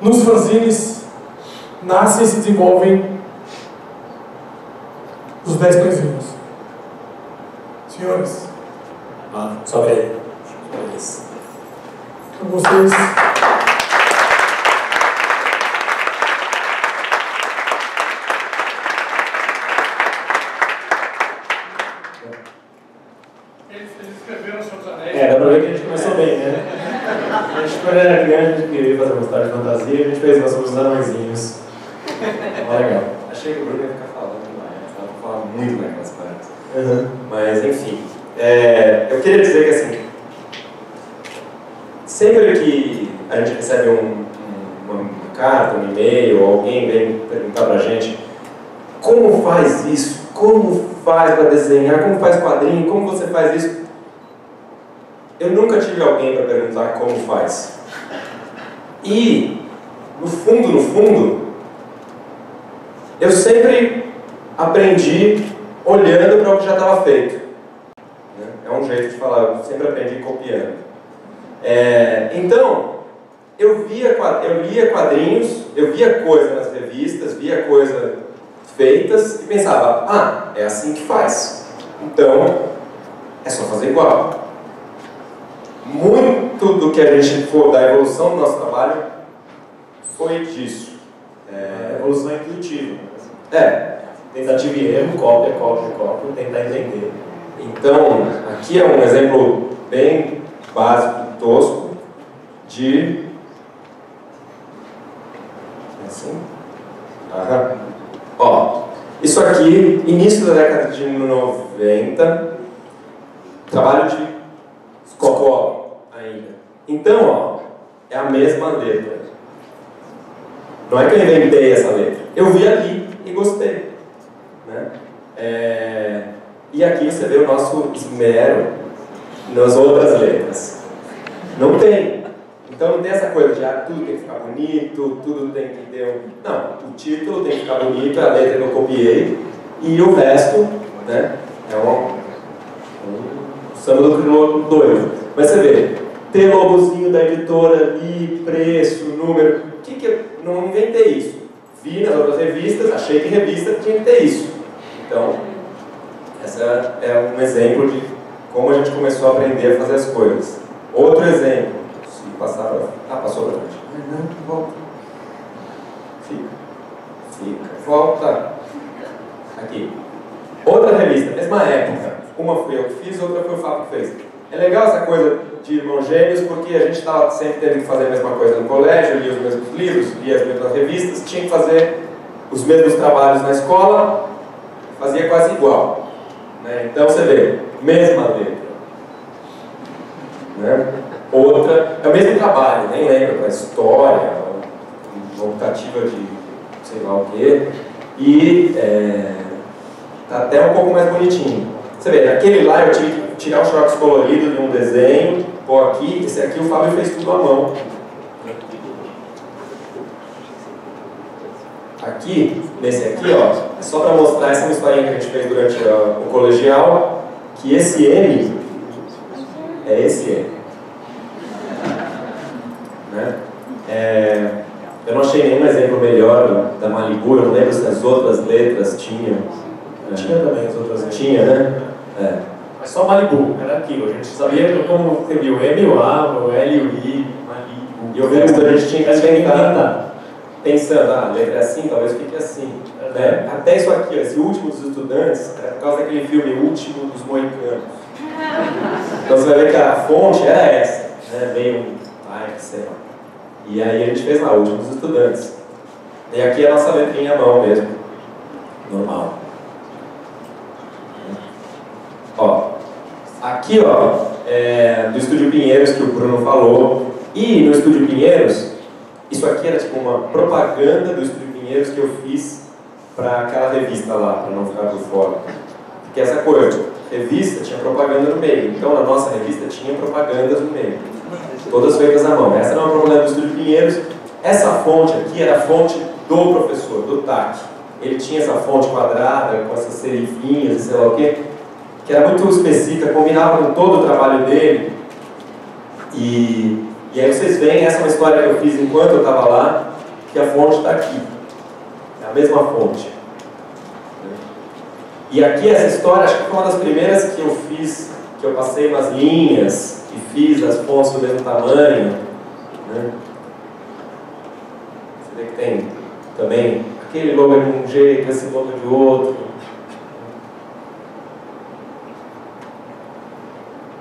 Nos fanzines, nascem e se desenvolvem os 10 pãezinhos. Senhores. Ah, aí. Isso. Com vocês. Eles, eles escreveram Seus Anéis. É, dá pra ver que a gente começou bem, né? A gente, quando era grande, a gente queria fazer uma história de fantasia, a gente fez nós somos os anõezinhos. Legal. Achei que o Bruno ia ficar falando demais, ela fala muito naquelas partes. Uhum. Mas, enfim, é, eu queria dizer que, assim, sempre que a gente recebe um, um- uma carta, um e-mail, ou alguém vem perguntar pra gente como faz isso, como faz para desenhar, como faz quadrinho, como você faz isso, eu nunca tive alguém para perguntar como faz. E, no fundo, no fundo, eu sempre aprendi olhando para o que já estava feito. É um jeito de falar, eu sempre aprendi copiando. É, então, eu, via, eu lia quadrinhos, eu via coisa nas revistas, via coisa feitas e pensava, ah, é assim que faz. Então, é só fazer igual. Muito do que a gente for da evolução do nosso trabalho foi disso. É, evolução intuitiva. É, Tentativa e erro, cópia, cópia, cópia, tentar entender. Então, aqui é um exemplo bem básico, tosco, de. É assim? Aham. Ó, isso aqui, início da década de 90, trabalho de Scocolo ainda. Então, ó, é a mesma letra. Não é que eu inventei essa letra. Eu vi ali e gostei. Né? É, E aqui você vê o nosso esmero nas outras letras. Não tem. Então não tem essa coisa de ah, tudo tem que ficar bonito, tudo tem que ter um. Não, o título tem que ficar bonito, a letra eu copiei, e o resto, né? É um, um samba do crioulo doido. Mas você vê, ter logozinho da editora ali, preço, número. Que que eu não inventei isso? Vi nas outras revistas, achei que revista tinha que ter isso. Então, esse é um exemplo de como a gente começou a aprender a fazer as coisas. Outro exemplo, se passar para Ah, passou para frente. Não, volta. Fica. Fica. Volta. Aqui. Outra revista, mesma época. Uma fui eu que fiz, outra foi o Fábio que fez. É legal essa coisa de irmãos gêmeos, porque a gente estava sempre tendo que fazer a mesma coisa no colégio, lia os mesmos livros, lia as mesmas revistas, tinha que fazer os mesmos trabalhos na escola, fazia quase igual. Né? Então você vê, mesma letra. Né? Outra, é o mesmo trabalho, nem lembro, a história, uma tentativa de sei lá o quê, e é, tá até um pouco mais bonitinho. Você vê, naquele lá eu tive que tirar o xerox colorido de um desenho, pôr aqui, esse aqui o Fábio fez tudo à mão. Aqui, nesse aqui, ó, é só para mostrar essa é historinha que a gente fez durante o colegial, que esse M é esse M. Né? É, eu não achei nenhum exemplo melhor da Malibu, eu não lembro se as outras letras tinham. Tinha também as outras letras. Tinha, né? É. Mas só Malibu, era aquilo. A gente sabia como teve o M, o A, o L, o I, Malibu. E o resto a gente tinha que que inventar. Pensando, ah, a letra é assim, talvez fique assim. Né? Até isso aqui, ó, esse último dos estudantes, é por causa daquele filme Último dos Moicanos. Então você vai ver que a fonte era essa, né? veio um ai, sei lá. E aí a gente fez lá, Último dos Estudantes. E aqui é a nossa letrinha à mão mesmo, normal. Ó, aqui ó, é, do Estúdio Pinheiros que o Bruno falou, e no Estúdio Pinheiros, isso aqui era tipo uma propaganda do Estúdio Pinheiros que eu fiz para aquela revista lá, para não ficar por fora. Porque essa coisa, revista tinha propaganda no meio, então na nossa revista tinha propagandas no meio, todas feitas à mão. Essa era uma propaganda do Estúdio Pinheiros. Essa fonte aqui era a fonte do professor, do TAC. Ele tinha essa fonte quadrada, com essas serifinhas e sei lá o quê, que era muito específica, combinava com todo o trabalho dele. E, e aí vocês veem, essa é uma história que eu fiz enquanto eu estava lá, que a fonte está aqui. É a mesma fonte. E aqui essa história, acho que foi uma das primeiras que eu fiz, que eu passei nas linhas, e fiz as fontes do mesmo tamanho. Né? Você vê que tem também aquele logo de um jeito, esse logo de outro.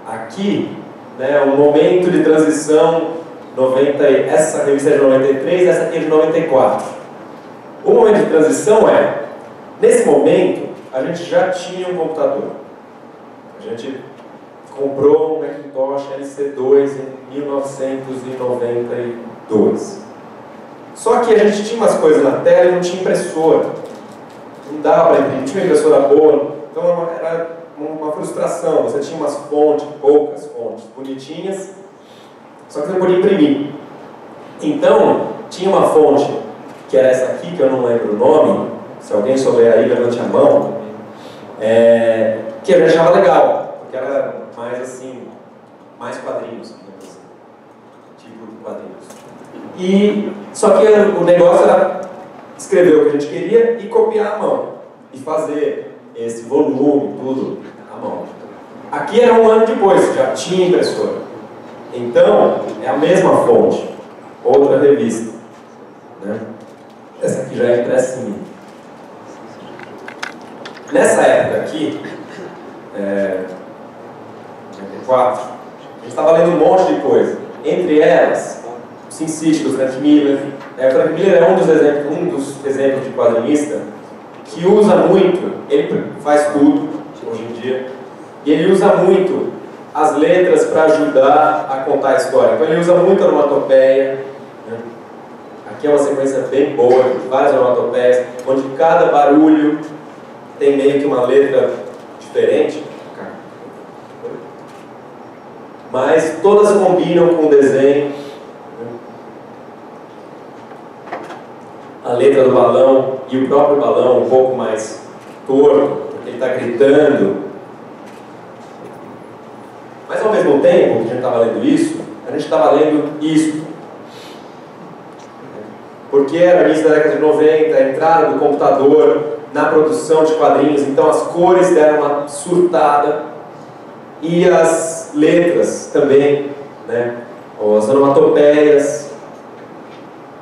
Aqui, né, um momento de transição 90, essa revista é de 93, essa aqui é de 94. O momento de transição é, nesse momento, a gente já tinha um computador. A gente comprou um Macintosh LC2 em 1992. Só que a gente tinha umas coisas na tela e não tinha impressora. Não dava para imprimir, tinha uma impressora boa, então era uma, frustração. Você tinha umas fontes, poucas fontes, bonitinhas, só que você podia imprimir. Então, tinha uma fonte, que era essa aqui, que eu não lembro o nome, se alguém souber aí, levante a mão, é, que eu achava legal, porque era mais assim, mais quadrinhos, assim, tipo de quadrinhos. E, só que o negócio era escrever o que a gente queria e copiar à mão, e fazer esse volume, tudo à mão. Aqui era um ano depois, já tinha impressora. Então, é a mesma fonte, outra revista. Né? Essa aqui já é mim. Nessa época aqui, é, 94, a gente estava lendo um monte de coisa. Entre elas, o Sin City, do Frank Miller. É, o Frank Miller é um dos, exemplos, um dos exemplos de quadrinista que usa muito, ele faz tudo hoje em dia, e ele usa muito as letras para ajudar a contar a história. Então ele usa muito a onomatopeia. Né? Aqui é uma sequência bem boa, de várias onomatopeias, onde cada barulho tem meio que uma letra diferente. Mas todas combinam com o desenho. A letra do balão e o próprio balão um pouco mais torto, porque ele está gritando. Mas ao mesmo tempo que a gente estava lendo isso, a gente estava lendo isso. Porque era início da década de 90, a entrada do computador na produção de quadrinhos, então as cores deram uma surtada e as letras também, né? as onomatopeias,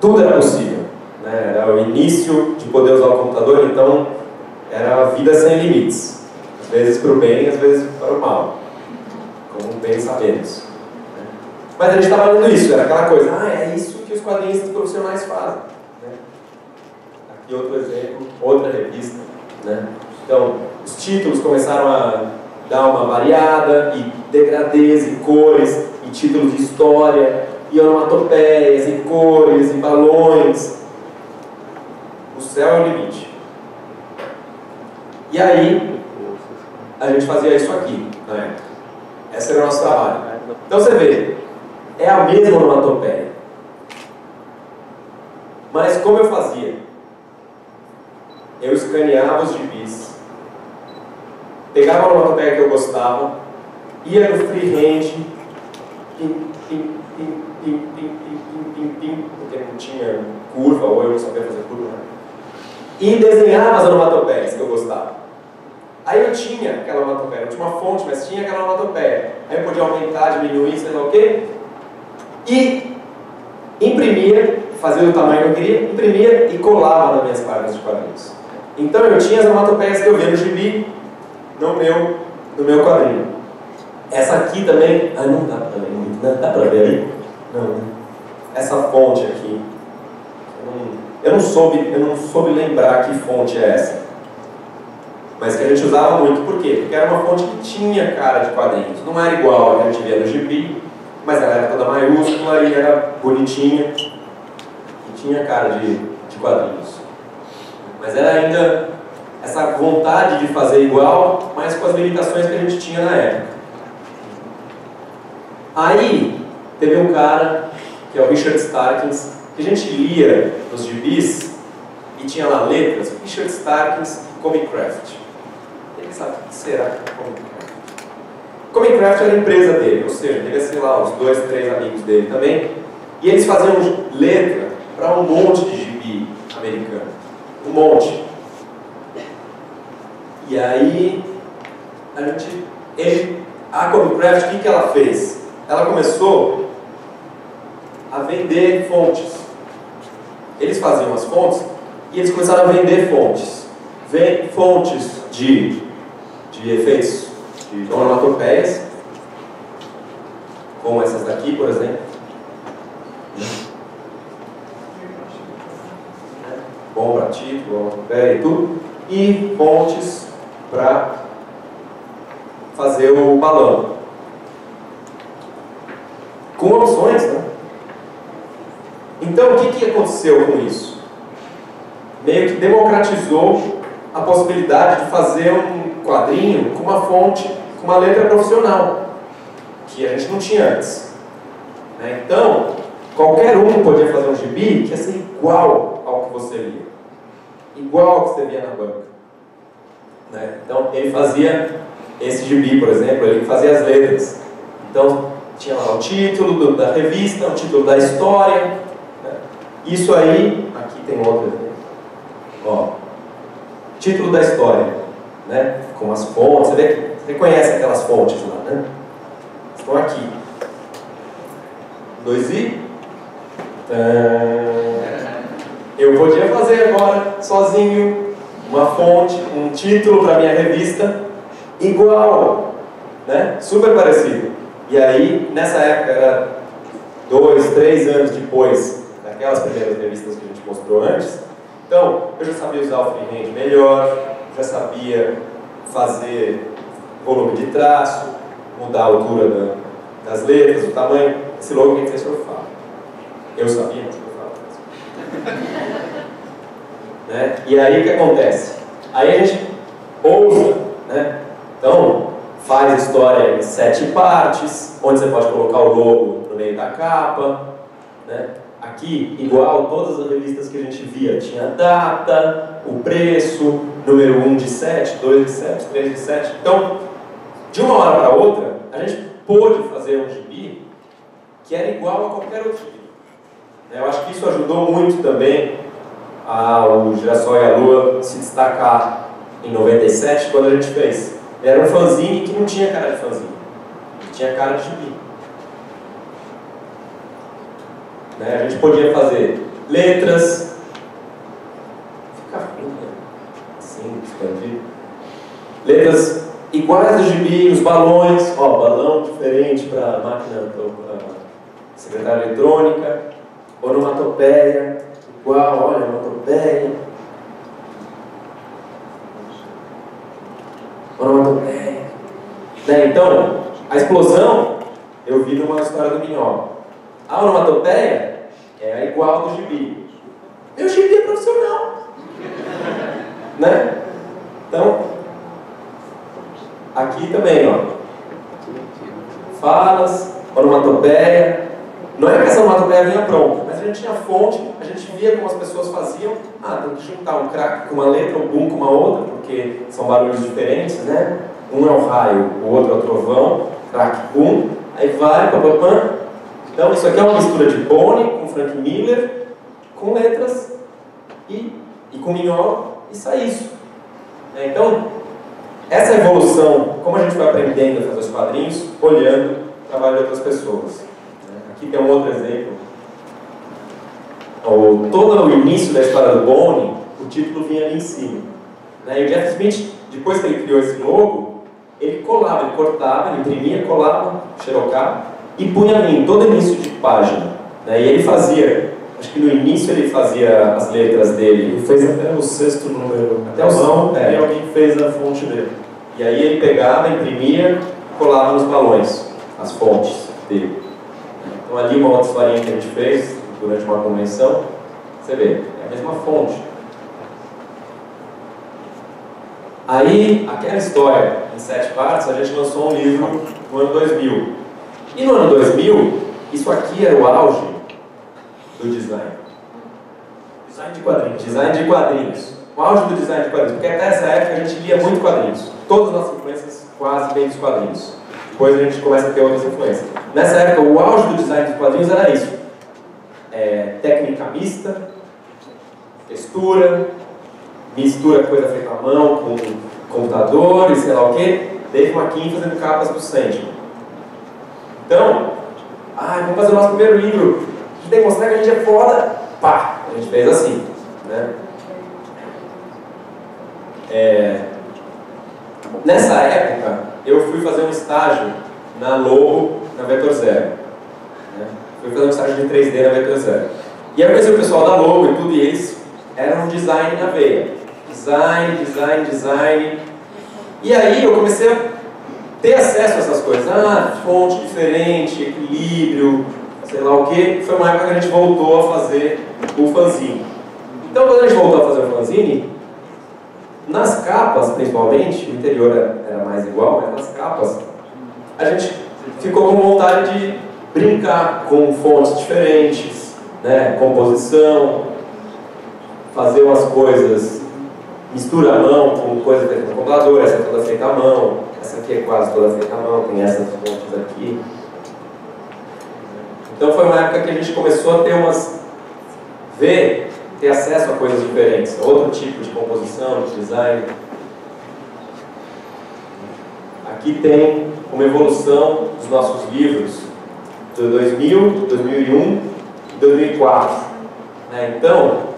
tudo era possível. Né? Era o início de poder usar o computador, então era a vida sem limites. Às vezes para o bem, às vezes para o mal como bem sabemos. Né? Mas a gente estava lendo isso, era aquela coisa, ah, é isso que os quadrinistas profissionais fazem. Né? Aqui outro exemplo, outra revista. Né? Então, os títulos começaram a dar uma variada, e degradês, e cores, e títulos de história, e onomatopeias, e cores, e balões. Céu é o limite. E aí, a gente fazia isso aqui, época. Esse era o nosso trabalho. Então você vê, é a mesma onomatopeia. Mas como eu fazia? Eu escaneava os gibis, pegava a onomatopeia que eu gostava, ia no freehand, pim, porque não tinha curva, ou eu não sabia fazer né? E desenhava as onomatopeias que eu gostava. Aí eu tinha aquela onomatopeia, não tinha uma fonte, mas tinha aquela onomatopeia. Aí eu podia aumentar, diminuir, sei lá o quê. E imprimia, fazia o tamanho que eu queria, imprimia e colava nas minhas páginas de quadrinhos. Então eu tinha as onomatopeias que eu via no gibi, no meu, no meu quadrinho. Essa aqui também, ah, não dá para ver muito, né? dá para ver aí? Não, né? Essa fonte aqui, eu eu não, soube, eu não soube lembrar que fonte é essa mas que a gente usava muito. Por quê? Porque era uma fonte que tinha cara de quadrinhos. Não era igual a que a gente via no gibi, mas ela era toda maiúscula e era bonitinha e tinha cara de, de quadrinhos. Mas era ainda essa vontade de fazer igual, mas com as limitações que a gente tinha na época. Aí teve um cara, que é o Richard Starkins, que a gente lia nos gibis e tinha lá letras, Richard Starkins Comic Craft sabe o que será Comicraft? Comicraft era a empresa dele, ou seja, devia ser lá os dois, três amigos dele também, e eles faziam letra para um monte de gibi americano. Um monte. E aí, a gente, ele, a Comicraft, o que, que ela fez? Ela começou a vender fontes. Eles faziam as fontes e eles começaram a vender fontes. Vem fontes de de efeitos de onomatopeias, como essas daqui, por exemplo. Bom para título, onomatopeia e tudo. E fontes para fazer o balão. Com opções, né? Então, o que, que aconteceu com isso? Meio que democratizou a possibilidade de fazer um quadrinho com uma fonte, com uma letra profissional, que a gente não tinha antes. Né? Então, qualquer um podia fazer um gibi que ia ser igual ao que você lia, igual ao que você via na banca. Né? Então, ele fazia esse gibi, por exemplo, ele fazia as letras. Então, tinha lá o título do, da revista, o título da história. Isso aí, aqui tem outro. Ó, título da história né? com as fontes, você, vê você conhece aquelas fontes lá, né? Estão aqui. 2i. Eu podia fazer agora, sozinho, uma fonte, um título para minha revista igual, né? super parecido. E aí, nessa época, era dois, três anos depois daquelas primeiras revistas que a gente mostrou antes, então eu já sabia usar o freehand melhor, já sabia fazer volume de traço, mudar a altura da, das letras, o tamanho. Esse logo quem fez foi o Fábio. Eu sabia, mas o né? E aí o que acontece? Aí a gente ousa, né? Então, faz história em sete partes, onde você pode colocar o logo no meio da capa, né? Aqui, igual todas as revistas que a gente via, tinha data, o preço, número 1 de 7, 2 de 7, 3 de 7. Então, de uma hora para outra, a gente pôde fazer um gibi que era igual a qualquer outro gibi. Eu acho que isso ajudou muito também ao Girassol e a Lua se destacar em 97, quando a gente fez. Era um fanzine que não tinha cara de fanzine, tinha cara de gibi. Né? A gente podia fazer letras, fica ruim, né? assim, expandir. Letras iguais do gibi, os balões, ó, balão diferente para máquina, para secretária eletrônica, onomatopeia, igual, olha, onomatopeia. Onomatopeia. Né? Então, a explosão eu vi numa história do Minhoca. A onomatopeia é igual do gibi. Meu gibi é profissional. né? Então, aqui também, ó. Falas, onomatopeia. Não é que essa onomatopeia vinha pronta, mas a gente tinha fonte, a gente via como as pessoas faziam. Ah, tem que juntar um crack com uma letra, um boom com uma outra, porque são barulhos diferentes, né? Um é o raio, o outro é o trovão, crack, boom. Aí vai, papapã, então, isso aqui é uma mistura de Boni com Frank Miller, com letras e, e com Mignon, e sai isso. É, então, essa evolução, como a gente vai aprendendo a fazer os quadrinhos, olhando o trabalho de outras pessoas. Aqui tem um outro exemplo. O, todo o início da história do Boni, o título vinha ali em cima. Né? E o Jeff Smith, depois que ele criou esse logo, ele colava, ele cortava, ele imprimia, colava, xerocava, e punha em todo início de página. Né? E ele fazia, acho que no início ele fazia as letras dele. Ele fez até o sexto número. Até o não, é. e alguém fez a fonte dele. E aí ele pegava, imprimia, colava nos balões, as fontes dele. Então ali uma outra historinha que a gente fez durante uma convenção, você vê, é a mesma fonte. Aí, aquela história, em sete partes, a gente lançou um livro no ano 2000. E no ano 2000, isso aqui era o auge do design. Design de quadrinhos. Design de quadrinhos. O auge do design de quadrinhos. Porque até essa época a gente lia muito quadrinhos. Todas as nossas influências quase vêm dos quadrinhos. Depois a gente começa a ter outras influências. Nessa época, o auge do design de quadrinhos era isso. É, técnica mista, textura, mistura coisa feita à mão com computador e sei lá o que. Dave McKean fazendo capas do Sandman. Então, ah, vamos fazer o nosso primeiro livro. A gente tem que mostrar que a gente é foda. Pá! A gente fez assim. Né? É... Nessa época, eu fui fazer um estágio na Logo, na Vetor Zero. Né? Fui fazer um estágio de 3D na Vetor Zero. E aí eu conheci o pessoal da Logo e tudo, e eles eram design na veia. Design, design, design. E aí eu comecei a ter acesso a essas coisas. Ah, fonte diferente, equilíbrio, sei lá o que. Foi uma época que a gente voltou a fazer o fanzine. Então, quando a gente voltou a fazer o fanzine, nas capas, principalmente, o interior era mais igual, mas nas capas, a gente ficou com vontade de brincar com fontes diferentes, né? composição, fazer umas coisas, mistura a mão com coisa feita no computador, essa toda feita à mão, aqui é quase toda feita à mão, tem essas fontes aqui. Então foi uma época que a gente começou a ter umas. ver, ter acesso a coisas diferentes, outro tipo de composição, de design. Aqui tem uma evolução dos nossos livros de 2000, 2001 e 2004. Né? Então,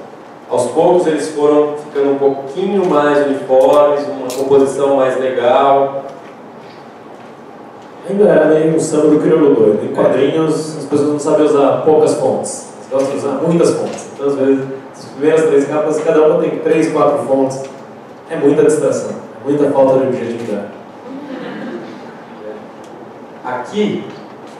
Aos poucos eles foram ficando um pouquinho mais uniformes, uma composição mais legal. Ainda era meio um samba do crioulo doido. Em quadrinhos, as pessoas não sabem usar poucas fontes. Eles gostam de usar muitas fontes. Então, às vezes, as primeiras três capas, cada uma tem três, quatro fontes. É muita distração. É muita falta de objetividade. Aqui,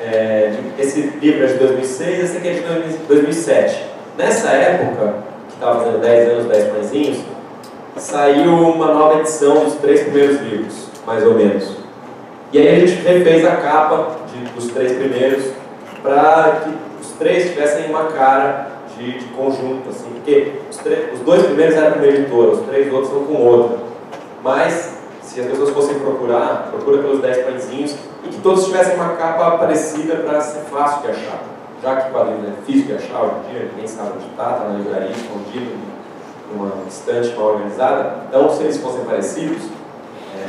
é, esse livro é de 2006, esse aqui é de 2007. Nessa época, que estava fazendo 10 anos, 10 pãezinhos, saiu uma nova edição dos três primeiros livros, mais ou menos. E aí a gente refez a capa de- dos três primeiros para que os três tivessem uma cara de, de conjunto, assim, porque os, os dois primeiros eram com uma editora, os três outros são com outra. Mas, se as pessoas fossem procurar, procura pelos 10 pãezinhos e que todos tivessem uma capa parecida para ser fácil de achar. Já que o quadrinho é difícil de achar hoje em dia, ninguém sabe onde está, está na livraria, escondido, numa estante mal organizada. Então, se eles fossem parecidos,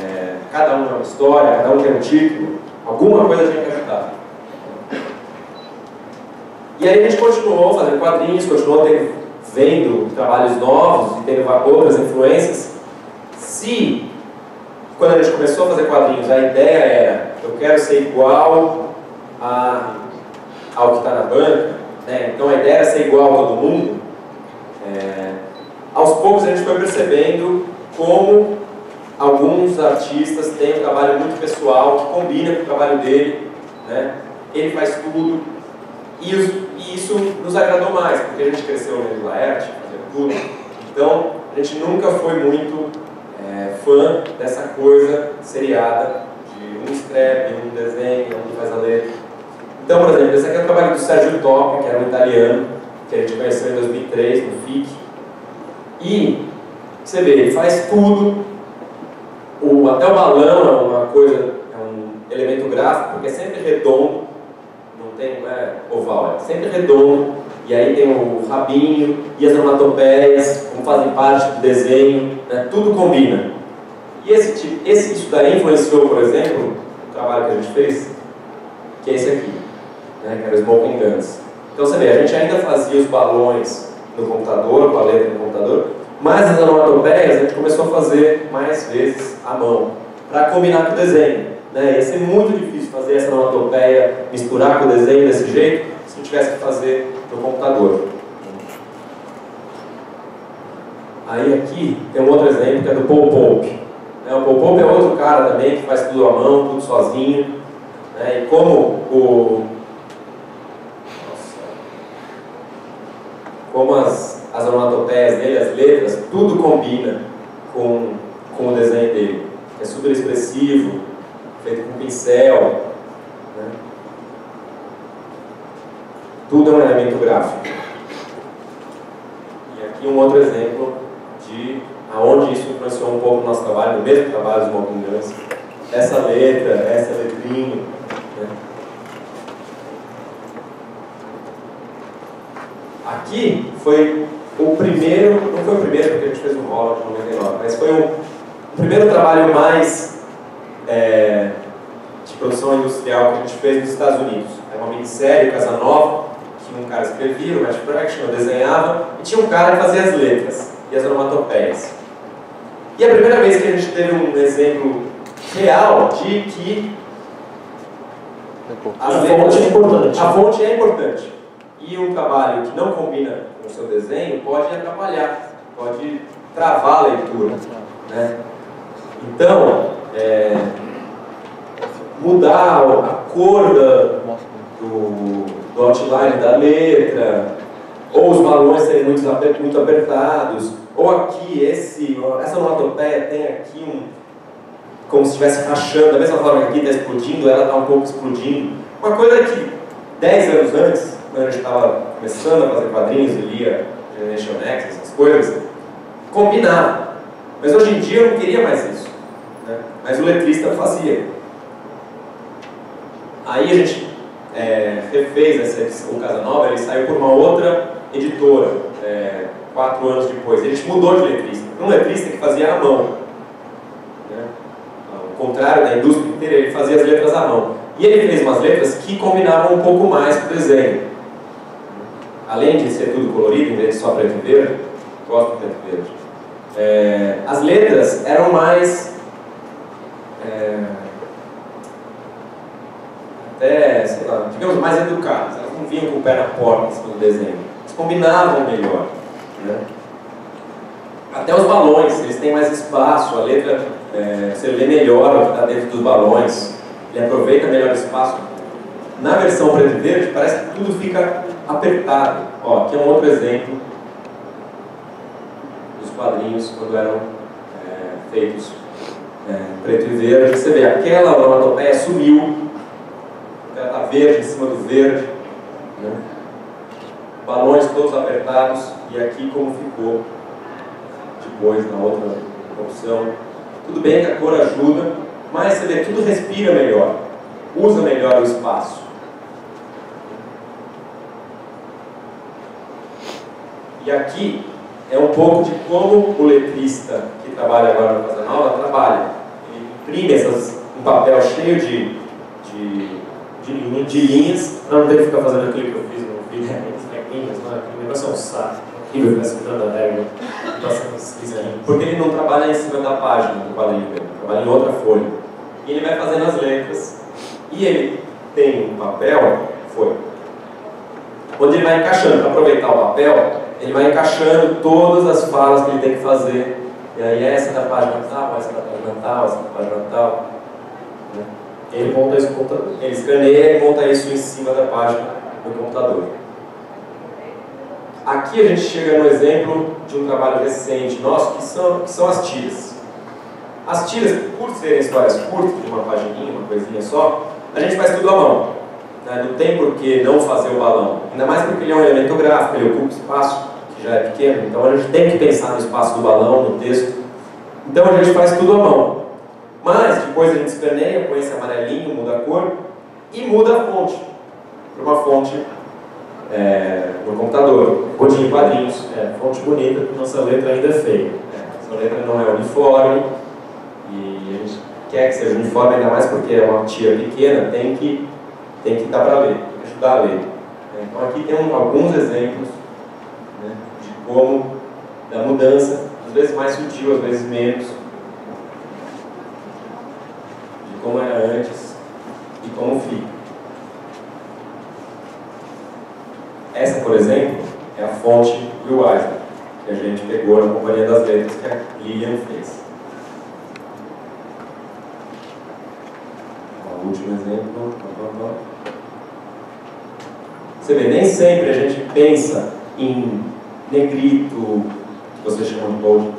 é, cada um é uma história, cada um tem um título, alguma coisa tinha que ajudar. E aí a gente continuou fazendo quadrinhos, continuou tendo, vendo trabalhos novos e tendo outras influências. Se, quando a gente começou a fazer quadrinhos, a ideia era, eu quero ser igual a, ao que está na banca, né? então a ideia era ser igual a todo mundo, é, aos poucos a gente foi percebendo como alguns artistas têm um trabalho muito pessoal que combina com o trabalho dele, né? ele faz tudo, e, os, e isso nos agradou mais, porque a gente cresceu lendo Laerte, fazendo tudo, então a gente nunca foi muito é, fã dessa coisa seriada de um escreve, um desenha, um faz a letra. Então, por exemplo, esse aqui é o trabalho do Sérgio Topi, que era um italiano, que a gente conheceu em 2003 no FIC. E você vê, ele faz tudo, o, até o balão é uma coisa, é um elemento gráfico, porque é sempre redondo, não tem, não é oval, é sempre redondo, e aí tem o rabinho e as onomatopeias, como fazem parte do desenho, né? tudo combina. E esse, tipo- esse, isso daí influenciou, por exemplo, o trabalho que a gente fez, que é esse aqui, né? que era o Smoking Guns. Então você vê, a gente ainda fazia os balões no computador, com a letra no computador, mas as onomatopeias a gente começou a fazer mais vezes à mão, para combinar com o desenho. Né? Ia ser muito difícil fazer essa onomatopeia, misturar com o desenho desse jeito, se não tivesse que fazer no computador. Aí aqui tem um outro exemplo que é do Paul Pope. Né, O Paul Pope é outro cara também que faz tudo à mão, tudo sozinho. né, E como o. Nossa. Como as, as onomatopeias dele, as letras, tudo combina com, com o desenho dele. É super expressivo, feito com pincel. né. Tudo é um elemento gráfico. E aqui um outro exemplo de aonde isso influenciou um pouco o nosso trabalho, no mesmo trabalho de Smoking Guns. Essa letra, essa letrinha. né? Aqui foi o primeiro, não foi o primeiro porque a gente fez um rolo de 99, mas foi o, o primeiro trabalho mais é, de produção industrial que a gente fez nos Estados Unidos. É uma minissérie, Casa Nova, que um cara escrevia, o Matt Fraction, eu desenhava, e tinha um cara que fazia as letras e as onomatopeias. E a primeira vez que a gente teve um exemplo real de que A fonte é importante. a fonte é importante. E um trabalho que não combina com seu desenho pode atrapalhar, pode travar a leitura. Né? Então, é, mudar a cor da, do, do outline da letra, ou os balões serem muito, muito apertados, ou aqui, esse, essa onomatopeia tem aqui um, como se estivesse rachando, da mesma forma que aqui está explodindo, ela está um pouco explodindo. Uma coisa que 10 anos antes, quando a gente estava começando a fazer quadrinhos e lia Generation X, essas coisas, combinava. Mas hoje em dia eu não queria mais isso. né? Mas o letrista fazia. Aí a gente é, refez essa edição, o Casa Nova, ele saiu por uma outra editora, é, quatro anos depois. A gente mudou de letrista. Um letrista que fazia à mão. né? Ao contrário da indústria inteira, ele fazia as letras à mão. E ele fez umas letras que combinavam um pouco mais com o desenho. Além de ser tudo colorido, em vez de só preto e verde, gosto do preto e verde. É, as letras eram mais. É, até, sei lá, digamos, mais educadas. Elas não vinham com o pé na porta assim, no desenho. Eles combinavam melhor. Né? Até os balões, eles têm mais espaço, a letra, é, você lê melhor o que está dentro dos balões, ele aproveita melhor o espaço. Na versão preto e verde, parece que tudo fica apertado. Ó, aqui é um outro exemplo dos quadrinhos quando eram é, feitos é, preto e verde. Você vê, aquela onomatopeia sumiu, ela está verde em cima do verde, né? balões todos apertados, e aqui como ficou depois na outra opção. Tudo bem que a cor ajuda, mas você vê, tudo respira melhor, usa melhor o espaço. E aqui é um pouco de como o letrista que trabalha agora no Casa Nova trabalha. Ele imprime essas, um papel cheio de, de, De de linhas Não, não tem que ficar fazendo aquilo que eu fiz no vídeo, as regrinhas, não, aquele negócio é um saco. Segurando a. Porque ele não trabalha em cima da página do quadrinho ele trabalha em outra folha. E ele vai fazendo as letras. E ele tem um papel, foi. Onde ele vai encaixando, para aproveitar o papel, ele vai encaixando todas as falas que ele tem que fazer. E aí essa da página tal, essa da página tal, essa da página tal. né? Ele monta isso. Ele escaneia e monta isso em cima da página do computador. Aqui a gente chega no exemplo de um trabalho recente nosso, que são, que são as tiras. As tiras, por serem histórias curtas, de uma pagininha, uma coisinha só, a gente faz tudo à mão. Né? Não tem por que não fazer o balão. Ainda mais porque ele é um elemento gráfico, ele ocupa espaço, que já é pequeno. Então a gente tem que pensar no espaço do balão, no texto. Então a gente faz tudo à mão. Mas depois a gente escaneia, põe esse amarelinho, muda a cor e muda a fonte para uma fonte é, no computador, fonte em quadrinhos. É, fonte bonita, porque nossa letra ainda é feia. É, essa letra não é uniforme e a gente quer que seja uniforme, ainda mais porque é uma tira pequena, tem que, tem que dar para ler, tem que ajudar a ler. Então aqui tem alguns exemplos né, de como, da mudança, às vezes mais sutil, às vezes menos, de como era antes e como fica. Essa, por exemplo, é a fonte do Eisner, que a gente pegou na Companhia das Letras que a Lilian fez. O último exemplo. Você vê, nem sempre a gente pensa em negrito, que vocês chamam de bold,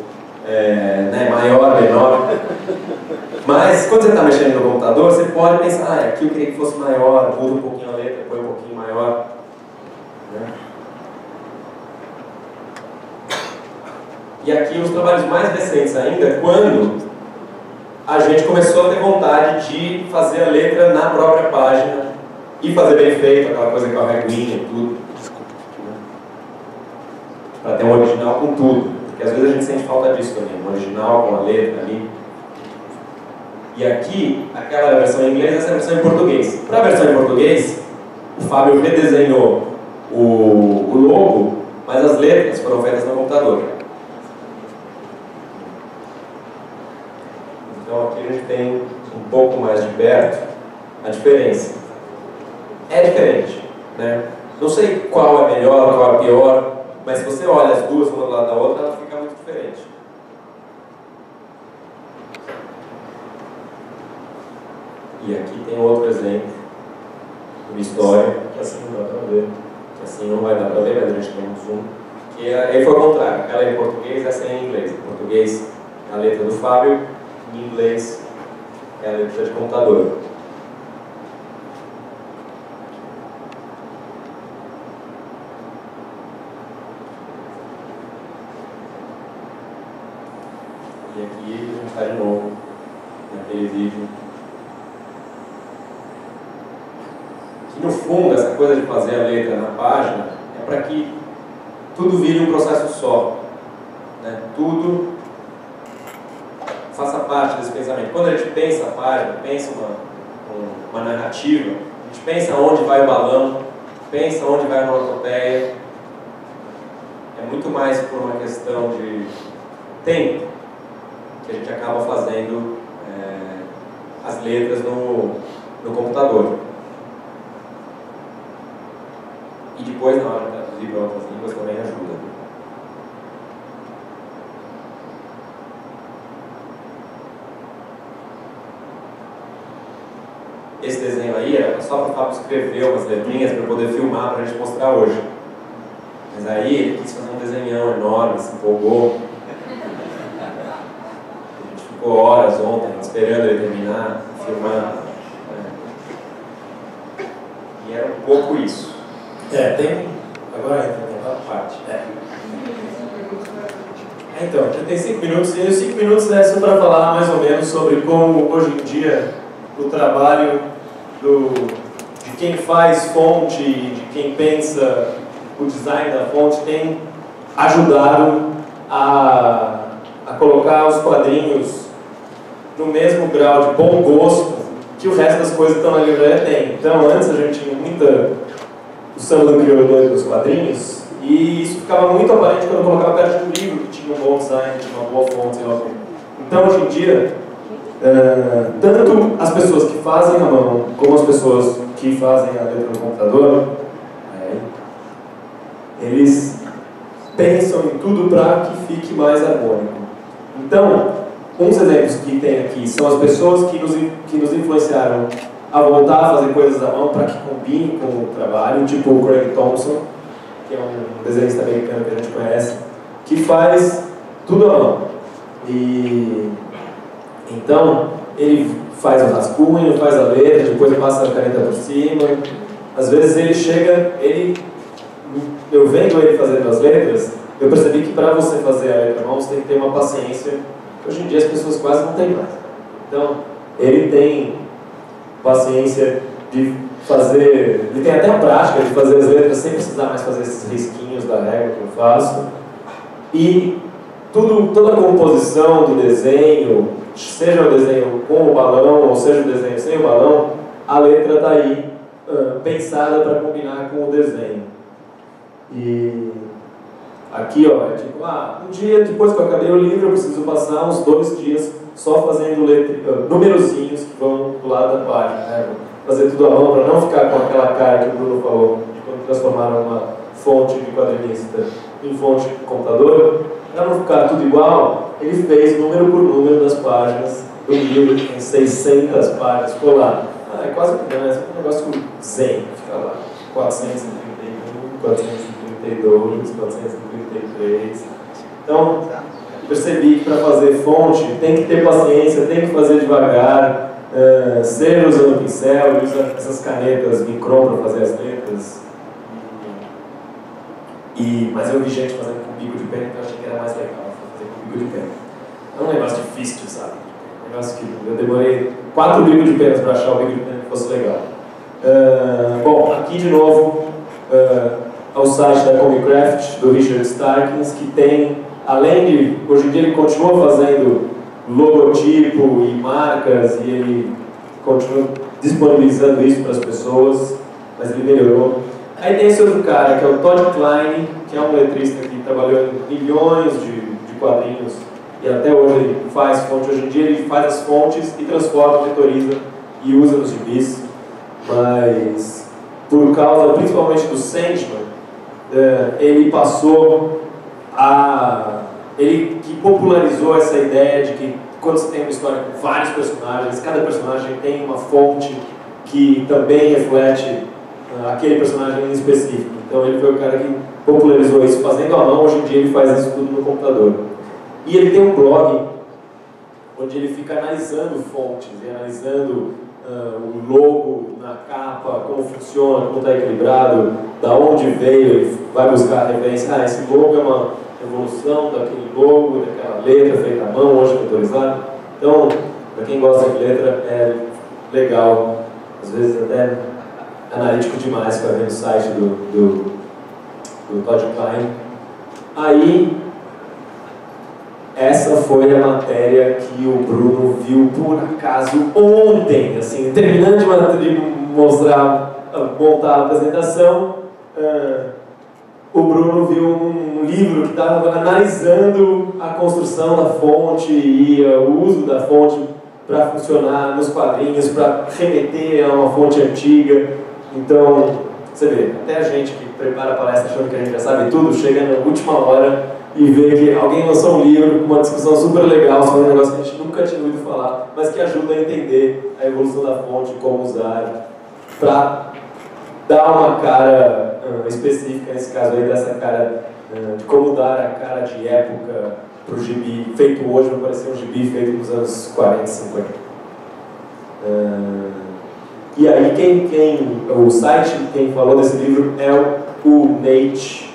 é, né, maior, menor. Mas quando você está mexendo no computador, você pode pensar, ah, aqui eu queria que fosse maior, muda um pouquinho a letra, põe um pouquinho maior. Né? E aqui os trabalhos mais recentes ainda, quando a gente começou a ter vontade de fazer a letra na própria página e fazer bem feito, aquela coisa com a reguinha e tudo. Para ter um original com tudo. Porque às vezes a gente sente falta disso também, um original com a letra ali. E aqui, aquela versão em inglês, essa é a versão em português. Para a versão em português, o Fábio redesenhou o, o logo, mas as letras foram feitas no computador. Então aqui a gente tem um pouco mais de perto a diferença. É diferente, né? Não sei qual é melhor, qual é pior, mas se você olha as duas uma do lado da outra, ela fica muito diferente. E aqui tem outro exemplo, uma história Que assim não dá pra ver. que assim não vai dar para ver, mas a gente tem um zoom, que é, aí foi o contrário, ela é em português, essa é em inglês. Em português é a letra do Fábio, em inglês é a letra de computador. E de novo naquele vídeo. Que no fundo, essa coisa de fazer a letra na página é para que tudo vire um processo só. Né? Tudo faça parte desse pensamento. Quando a gente pensa a página, pensa uma, um- uma narrativa, a gente pensa onde vai o balão, pensa onde vai a onomatopeia. é muito mais por uma questão de tempo que a gente acaba fazendo é, as letras no, no computador. E depois, na hora de traduzir para outras línguas, também ajuda. Esse desenho aí era só para o Fábio escrever umas letrinhas para poder filmar para a gente mostrar hoje. Mas aí ele quis fazer um desenhão enorme, se empolgou. Ficou horas ontem esperando ele terminar, filmar. É. E era um pouco isso. É, tem. Agora entra naquela parte. É. É, Então, já tem cinco minutos, e os cinco minutos é só para falar mais ou menos sobre como hoje em dia o trabalho do, de quem faz fonte, de quem pensa o design da fonte tem ajudado a, a colocar os quadrinhos no mesmo grau de bom gosto que o resto das coisas que estão na livraria tem. Então, antes a gente tinha muita o samba do dos quadrinhos e isso ficava muito aparente quando eu colocava perto de um livro que tinha um bom design, tinha uma boa fonte, sei. Então, hoje em dia, eh, tanto as pessoas que fazem a mão, como as pessoas que fazem a letra no computador, eh, eles pensam em tudo para que fique mais harmônico. Então, uns exemplos que tem aqui são as pessoas que nos, que nos influenciaram a voltar a fazer coisas à mão para que combinem com o trabalho, tipo o Craig Thompson, que é um desenhista americano que a gente conhece, que faz tudo à mão. E então ele faz o rascunho, faz a letra, depois passa a caneta por cima. Às vezes ele chega, ele eu vendo ele fazendo as letras, eu percebi que para você fazer a letra à mão você tem que ter uma paciência hoje em dia as pessoas quase não têm mais. Então, ele tem paciência de fazer, ele tem até a prática de fazer as letras sem precisar mais fazer esses risquinhos da régua que eu faço. E tudo, toda a composição do desenho, seja o desenho com o balão ou seja o desenho sem o balão, a letra está aí uh, pensada para combinar com o desenho. E aqui, ó, é tipo, ah, um dia depois que eu acabei o livro, eu preciso passar uns dois dias só fazendo letra, numerozinhos que vão do lado da página, né? Fazer tudo à mão para não ficar com aquela cara que o Bruno falou, de quando transformaram uma fonte de quadrinista em fonte de computador, para não ficar tudo igual, ele fez número por número das páginas do livro, tem 600 páginas, ficou lá. Ah, é quase que é um negócio zen, fica lá, 431, 432, 433. Então, percebi que para fazer fonte tem que ter paciência, tem que fazer devagar, uh, ser usando pincel, usa essas canetas micron para fazer as letras. E, mas eu vi gente fazendo com bico de pena, então achei que era mais legal fazer com bico de pena. É um negócio difícil, sabe? Um negócio que eu demorei quatro bicos de penas para achar o bico de pena que fosse legal. Uh, bom, aqui de novo uh, ao site da Comicraft, do Richard Starkins, que tem, além de, hoje em dia ele continua fazendo logotipo e marcas, e ele continua disponibilizando isso para as pessoas, mas ele melhorou. Aí tem esse outro cara, que é o Todd Klein, que é um letrista que trabalhou em milhões de, de quadrinhos, e até hoje ele faz fonte. Hoje em dia ele faz as fontes e transporta, vetoriza e usa nos gibis, mas por causa principalmente do Sandman, ele passou a. Ele que popularizou essa ideia de que quando você tem uma história com vários personagens, cada personagem tem uma fonte que também reflete uh, aquele personagem em específico. Então ele foi o cara que popularizou isso fazendo à mão, hoje em dia ele faz isso tudo no computador. E ele tem um blog onde ele fica analisando fontes e analisando uh, o logo na capa, como funciona, como está equilibrado, da onde veio, vai buscar a referência. Ah, esse logo é uma evolução daquele logo, daquela letra feita à mão, hoje autorizada. Então, para quem gosta de letra, é legal, às vezes até analítico demais para ver no site do, do, do Todd Klein. Aí, essa foi a matéria que o Bruno viu por acaso ontem, assim, terminando de mostrar, montar a apresentação, uh, o Bruno viu um livro que estava analisando a construção da fonte e uh, o uso da fonte para funcionar nos quadrinhos, para remeter a uma fonte antiga. Então, você vê, até a gente que prepara a palestra achando que a gente já sabe tudo, chega na última hora e vê que alguém lançou um livro com uma discussão super legal sobre um negócio que a gente nunca tinha ouvido falar, mas que ajuda a entender a evolução da fonte, como usar, para dar uma cara uh, específica, nesse caso aí, dessa cara, uh, de como dar a cara de época para o gibi feito hoje, vai parecer um gibi feito nos anos 40, 50. Uh, e aí, quem, quem, o site, quem falou desse livro é o Nate,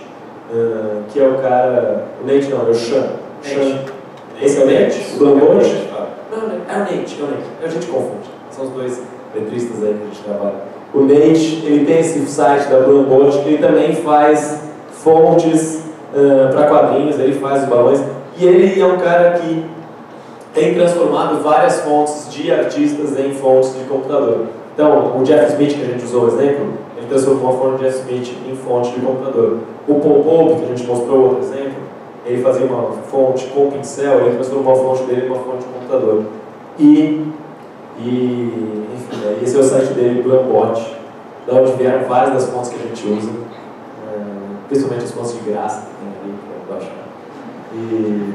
uh, que é o cara. O Nate não, é o Sean. Sean. Esse é o Nate? O do Não, é o Nate, é o Nate, é o Nate. A gente confunde. São os dois letristas aí que a gente trabalha. O Nate, ele tem esse site da Bruno Bolt, ele também faz fontes uh, para quadrinhos, ele faz os balões. E ele é um cara que tem transformado várias fontes de artistas em fontes de computador. Então, o Jeff Smith, que a gente usou o exemplo, transformou a fonte de Smith em fonte de computador. O Pope, que a gente mostrou outro exemplo, ele fazia uma fonte com pincel, ele transformou a fonte dele em uma fonte de computador. E, e enfim, né, esse é o site dele, Blambot, da onde vieram várias das fontes que a gente usa, eh, principalmente as fontes de graça que tem ali para baixar. E,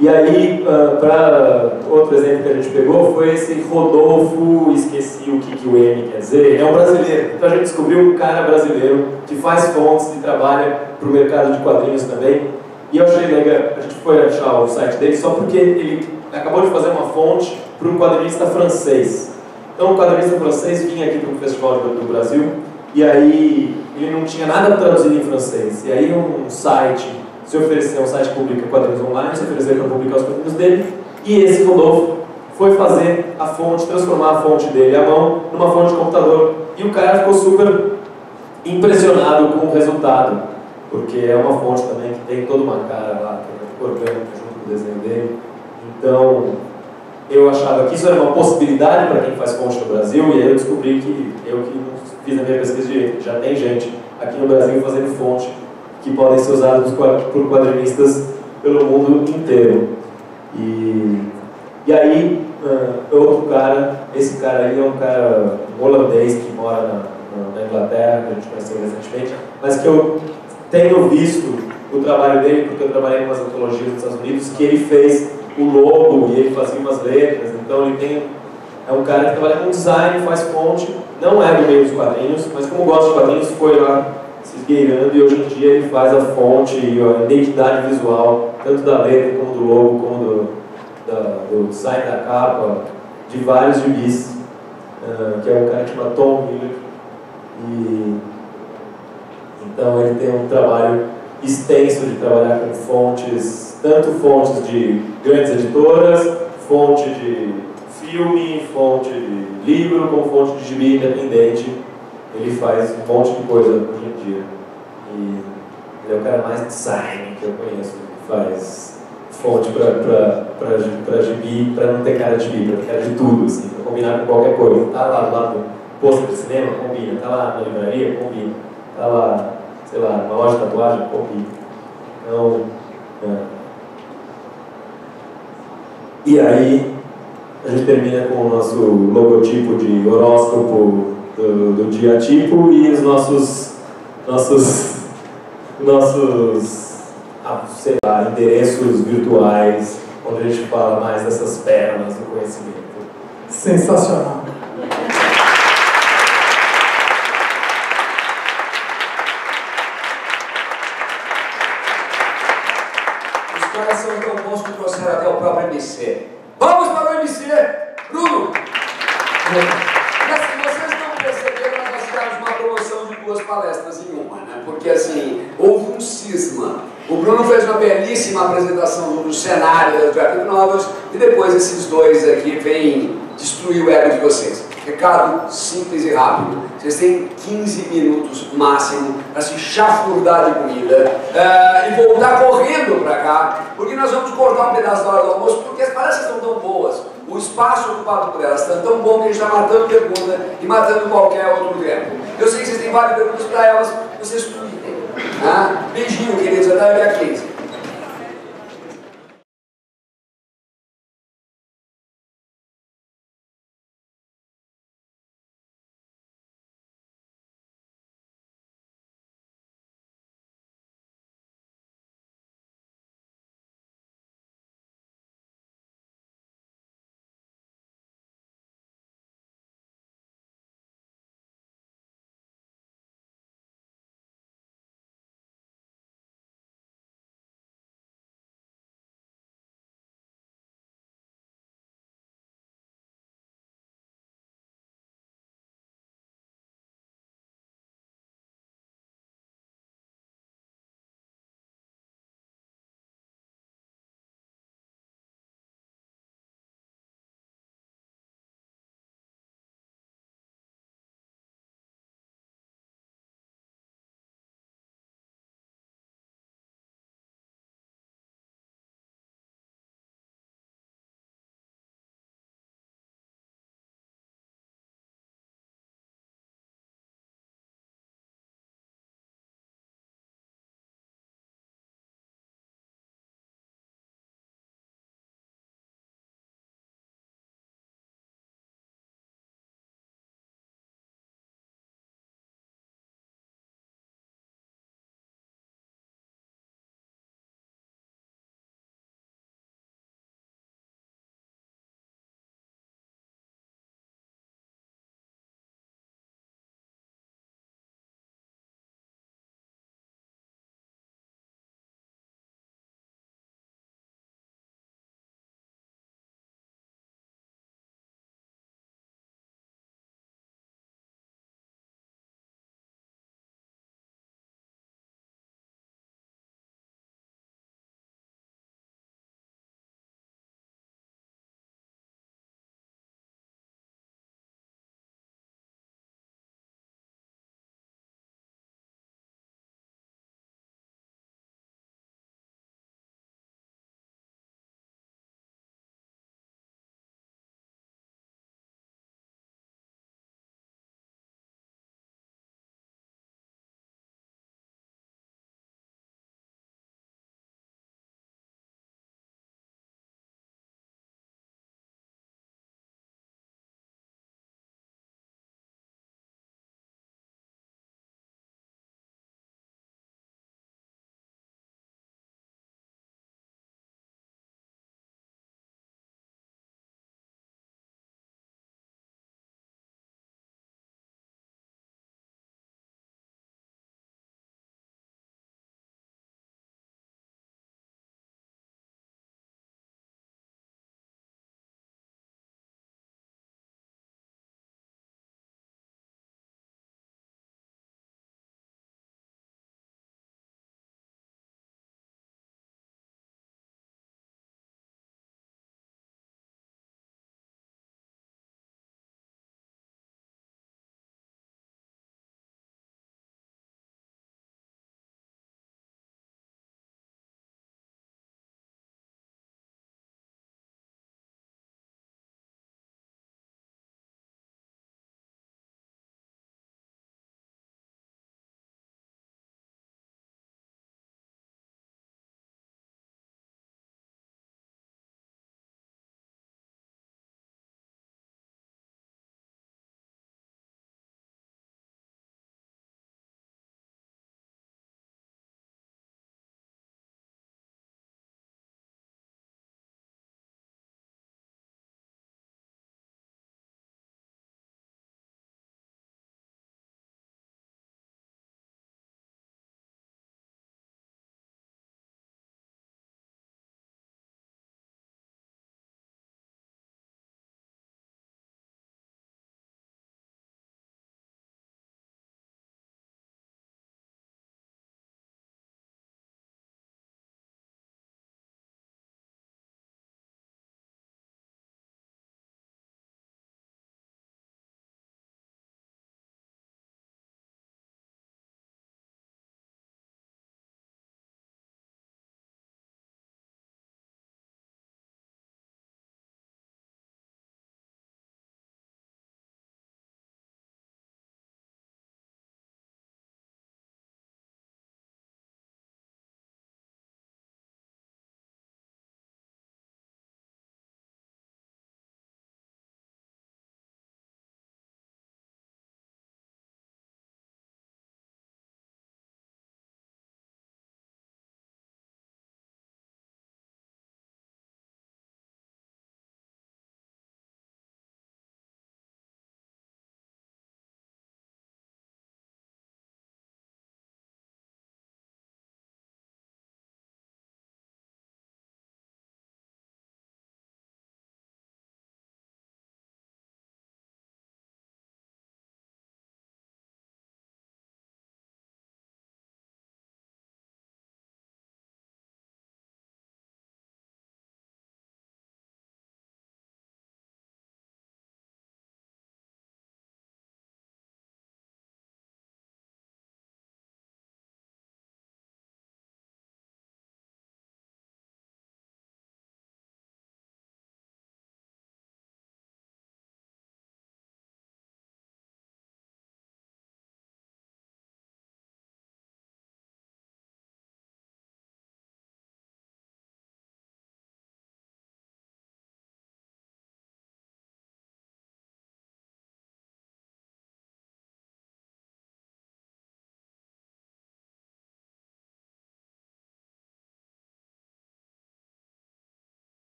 e aí, uh, para outro exemplo que a gente pegou foi esse Rodolfo, esqueci o que, que o M quer dizer, é um brasileiro. Então a gente descobriu um cara brasileiro que faz fontes e trabalha para o mercado de quadrinhos também. E eu achei legal, a gente foi achar o site dele só porque ele acabou de fazer uma fonte para um quadrinista francês. Então o quadrinista francês vinha aqui para um festival do Brasil e aí ele não tinha nada traduzido em francês. E aí um site se oferecer um site que publica quadrinhos online, se oferecer para publicar os quadrinhos dele, e esse Rodolfo foi fazer a fonte, transformar a fonte dele à mão numa fonte de computador. E o cara ficou super impressionado com o resultado, porque é uma fonte também que tem toda uma cara lá, que é orgânica junto com o desenho dele. Então, eu achava que isso era uma possibilidade para quem faz fonte no Brasil, e aí eu descobri que eu que fiz a minha pesquisa de já tem gente aqui no Brasil fazendo fonte que podem ser usados por quadrinistas pelo mundo inteiro. E, e aí, uh, outro cara, esse cara aí é um cara holandês que mora na, na, Inglaterra, que a gente conheceu recentemente, mas que eu tenho visto o trabalho dele, porque eu trabalhei em umas antologias nos Estados Unidos, que ele fez o logo e ele fazia umas letras, então ele tem é um cara que trabalha com design, faz fonte, não é do meio dos quadrinhos, mas como gosta de quadrinhos, foi lá esgueirando e hoje em dia ele faz a fonte e a identidade visual, tanto da letra como do logo, como do, da, do design da capa, de vários gibis, uh, que é um cara que chama Tom Miller. E, então ele tem um trabalho extenso de trabalhar com fontes, tanto fontes de grandes editoras, fonte de filme, fonte de livro, como fonte de gibi independente ele faz um monte de coisa dia. E ele é o cara mais design que eu conheço, que faz fonte para gibi, para não ter cara de gibi, para ter cara de tudo, assim, para combinar com qualquer coisa. Tá lá do lado do pôster de cinema, combina. Tá lá na livraria, combina. Tá lá, sei lá, numa loja de tatuagem, combina. Então, é. E aí, a gente termina com o nosso logotipo de horóscopo do, do dia tipo e os nossos, nossos, nossos ah, sei lá, endereços virtuais, onde a gente fala mais dessas pérolas do conhecimento. Sensacional. Os caras são tão bons que trouxeram até o próprio MC. Vamos para o MC! Bruno! duas palestras em uma, né? porque assim, houve um cisma. O Bruno fez uma apresentação do cenário das graphic novels e depois esses dois aqui vêm destruir o ego de vocês. Recado simples e rápido. Vocês têm 15 minutos máximo para se chafurdar de comida uh, e voltar correndo para cá, porque nós vamos cortar um pedaço da hora do almoço, porque as palestras estão tão boas, o espaço ocupado por elas está tão bom que a gente está matando pergunta e matando qualquer outro tempo. Eu sei que vocês têm várias perguntas para elas, vocês tudo Né? Beijinho, queridos.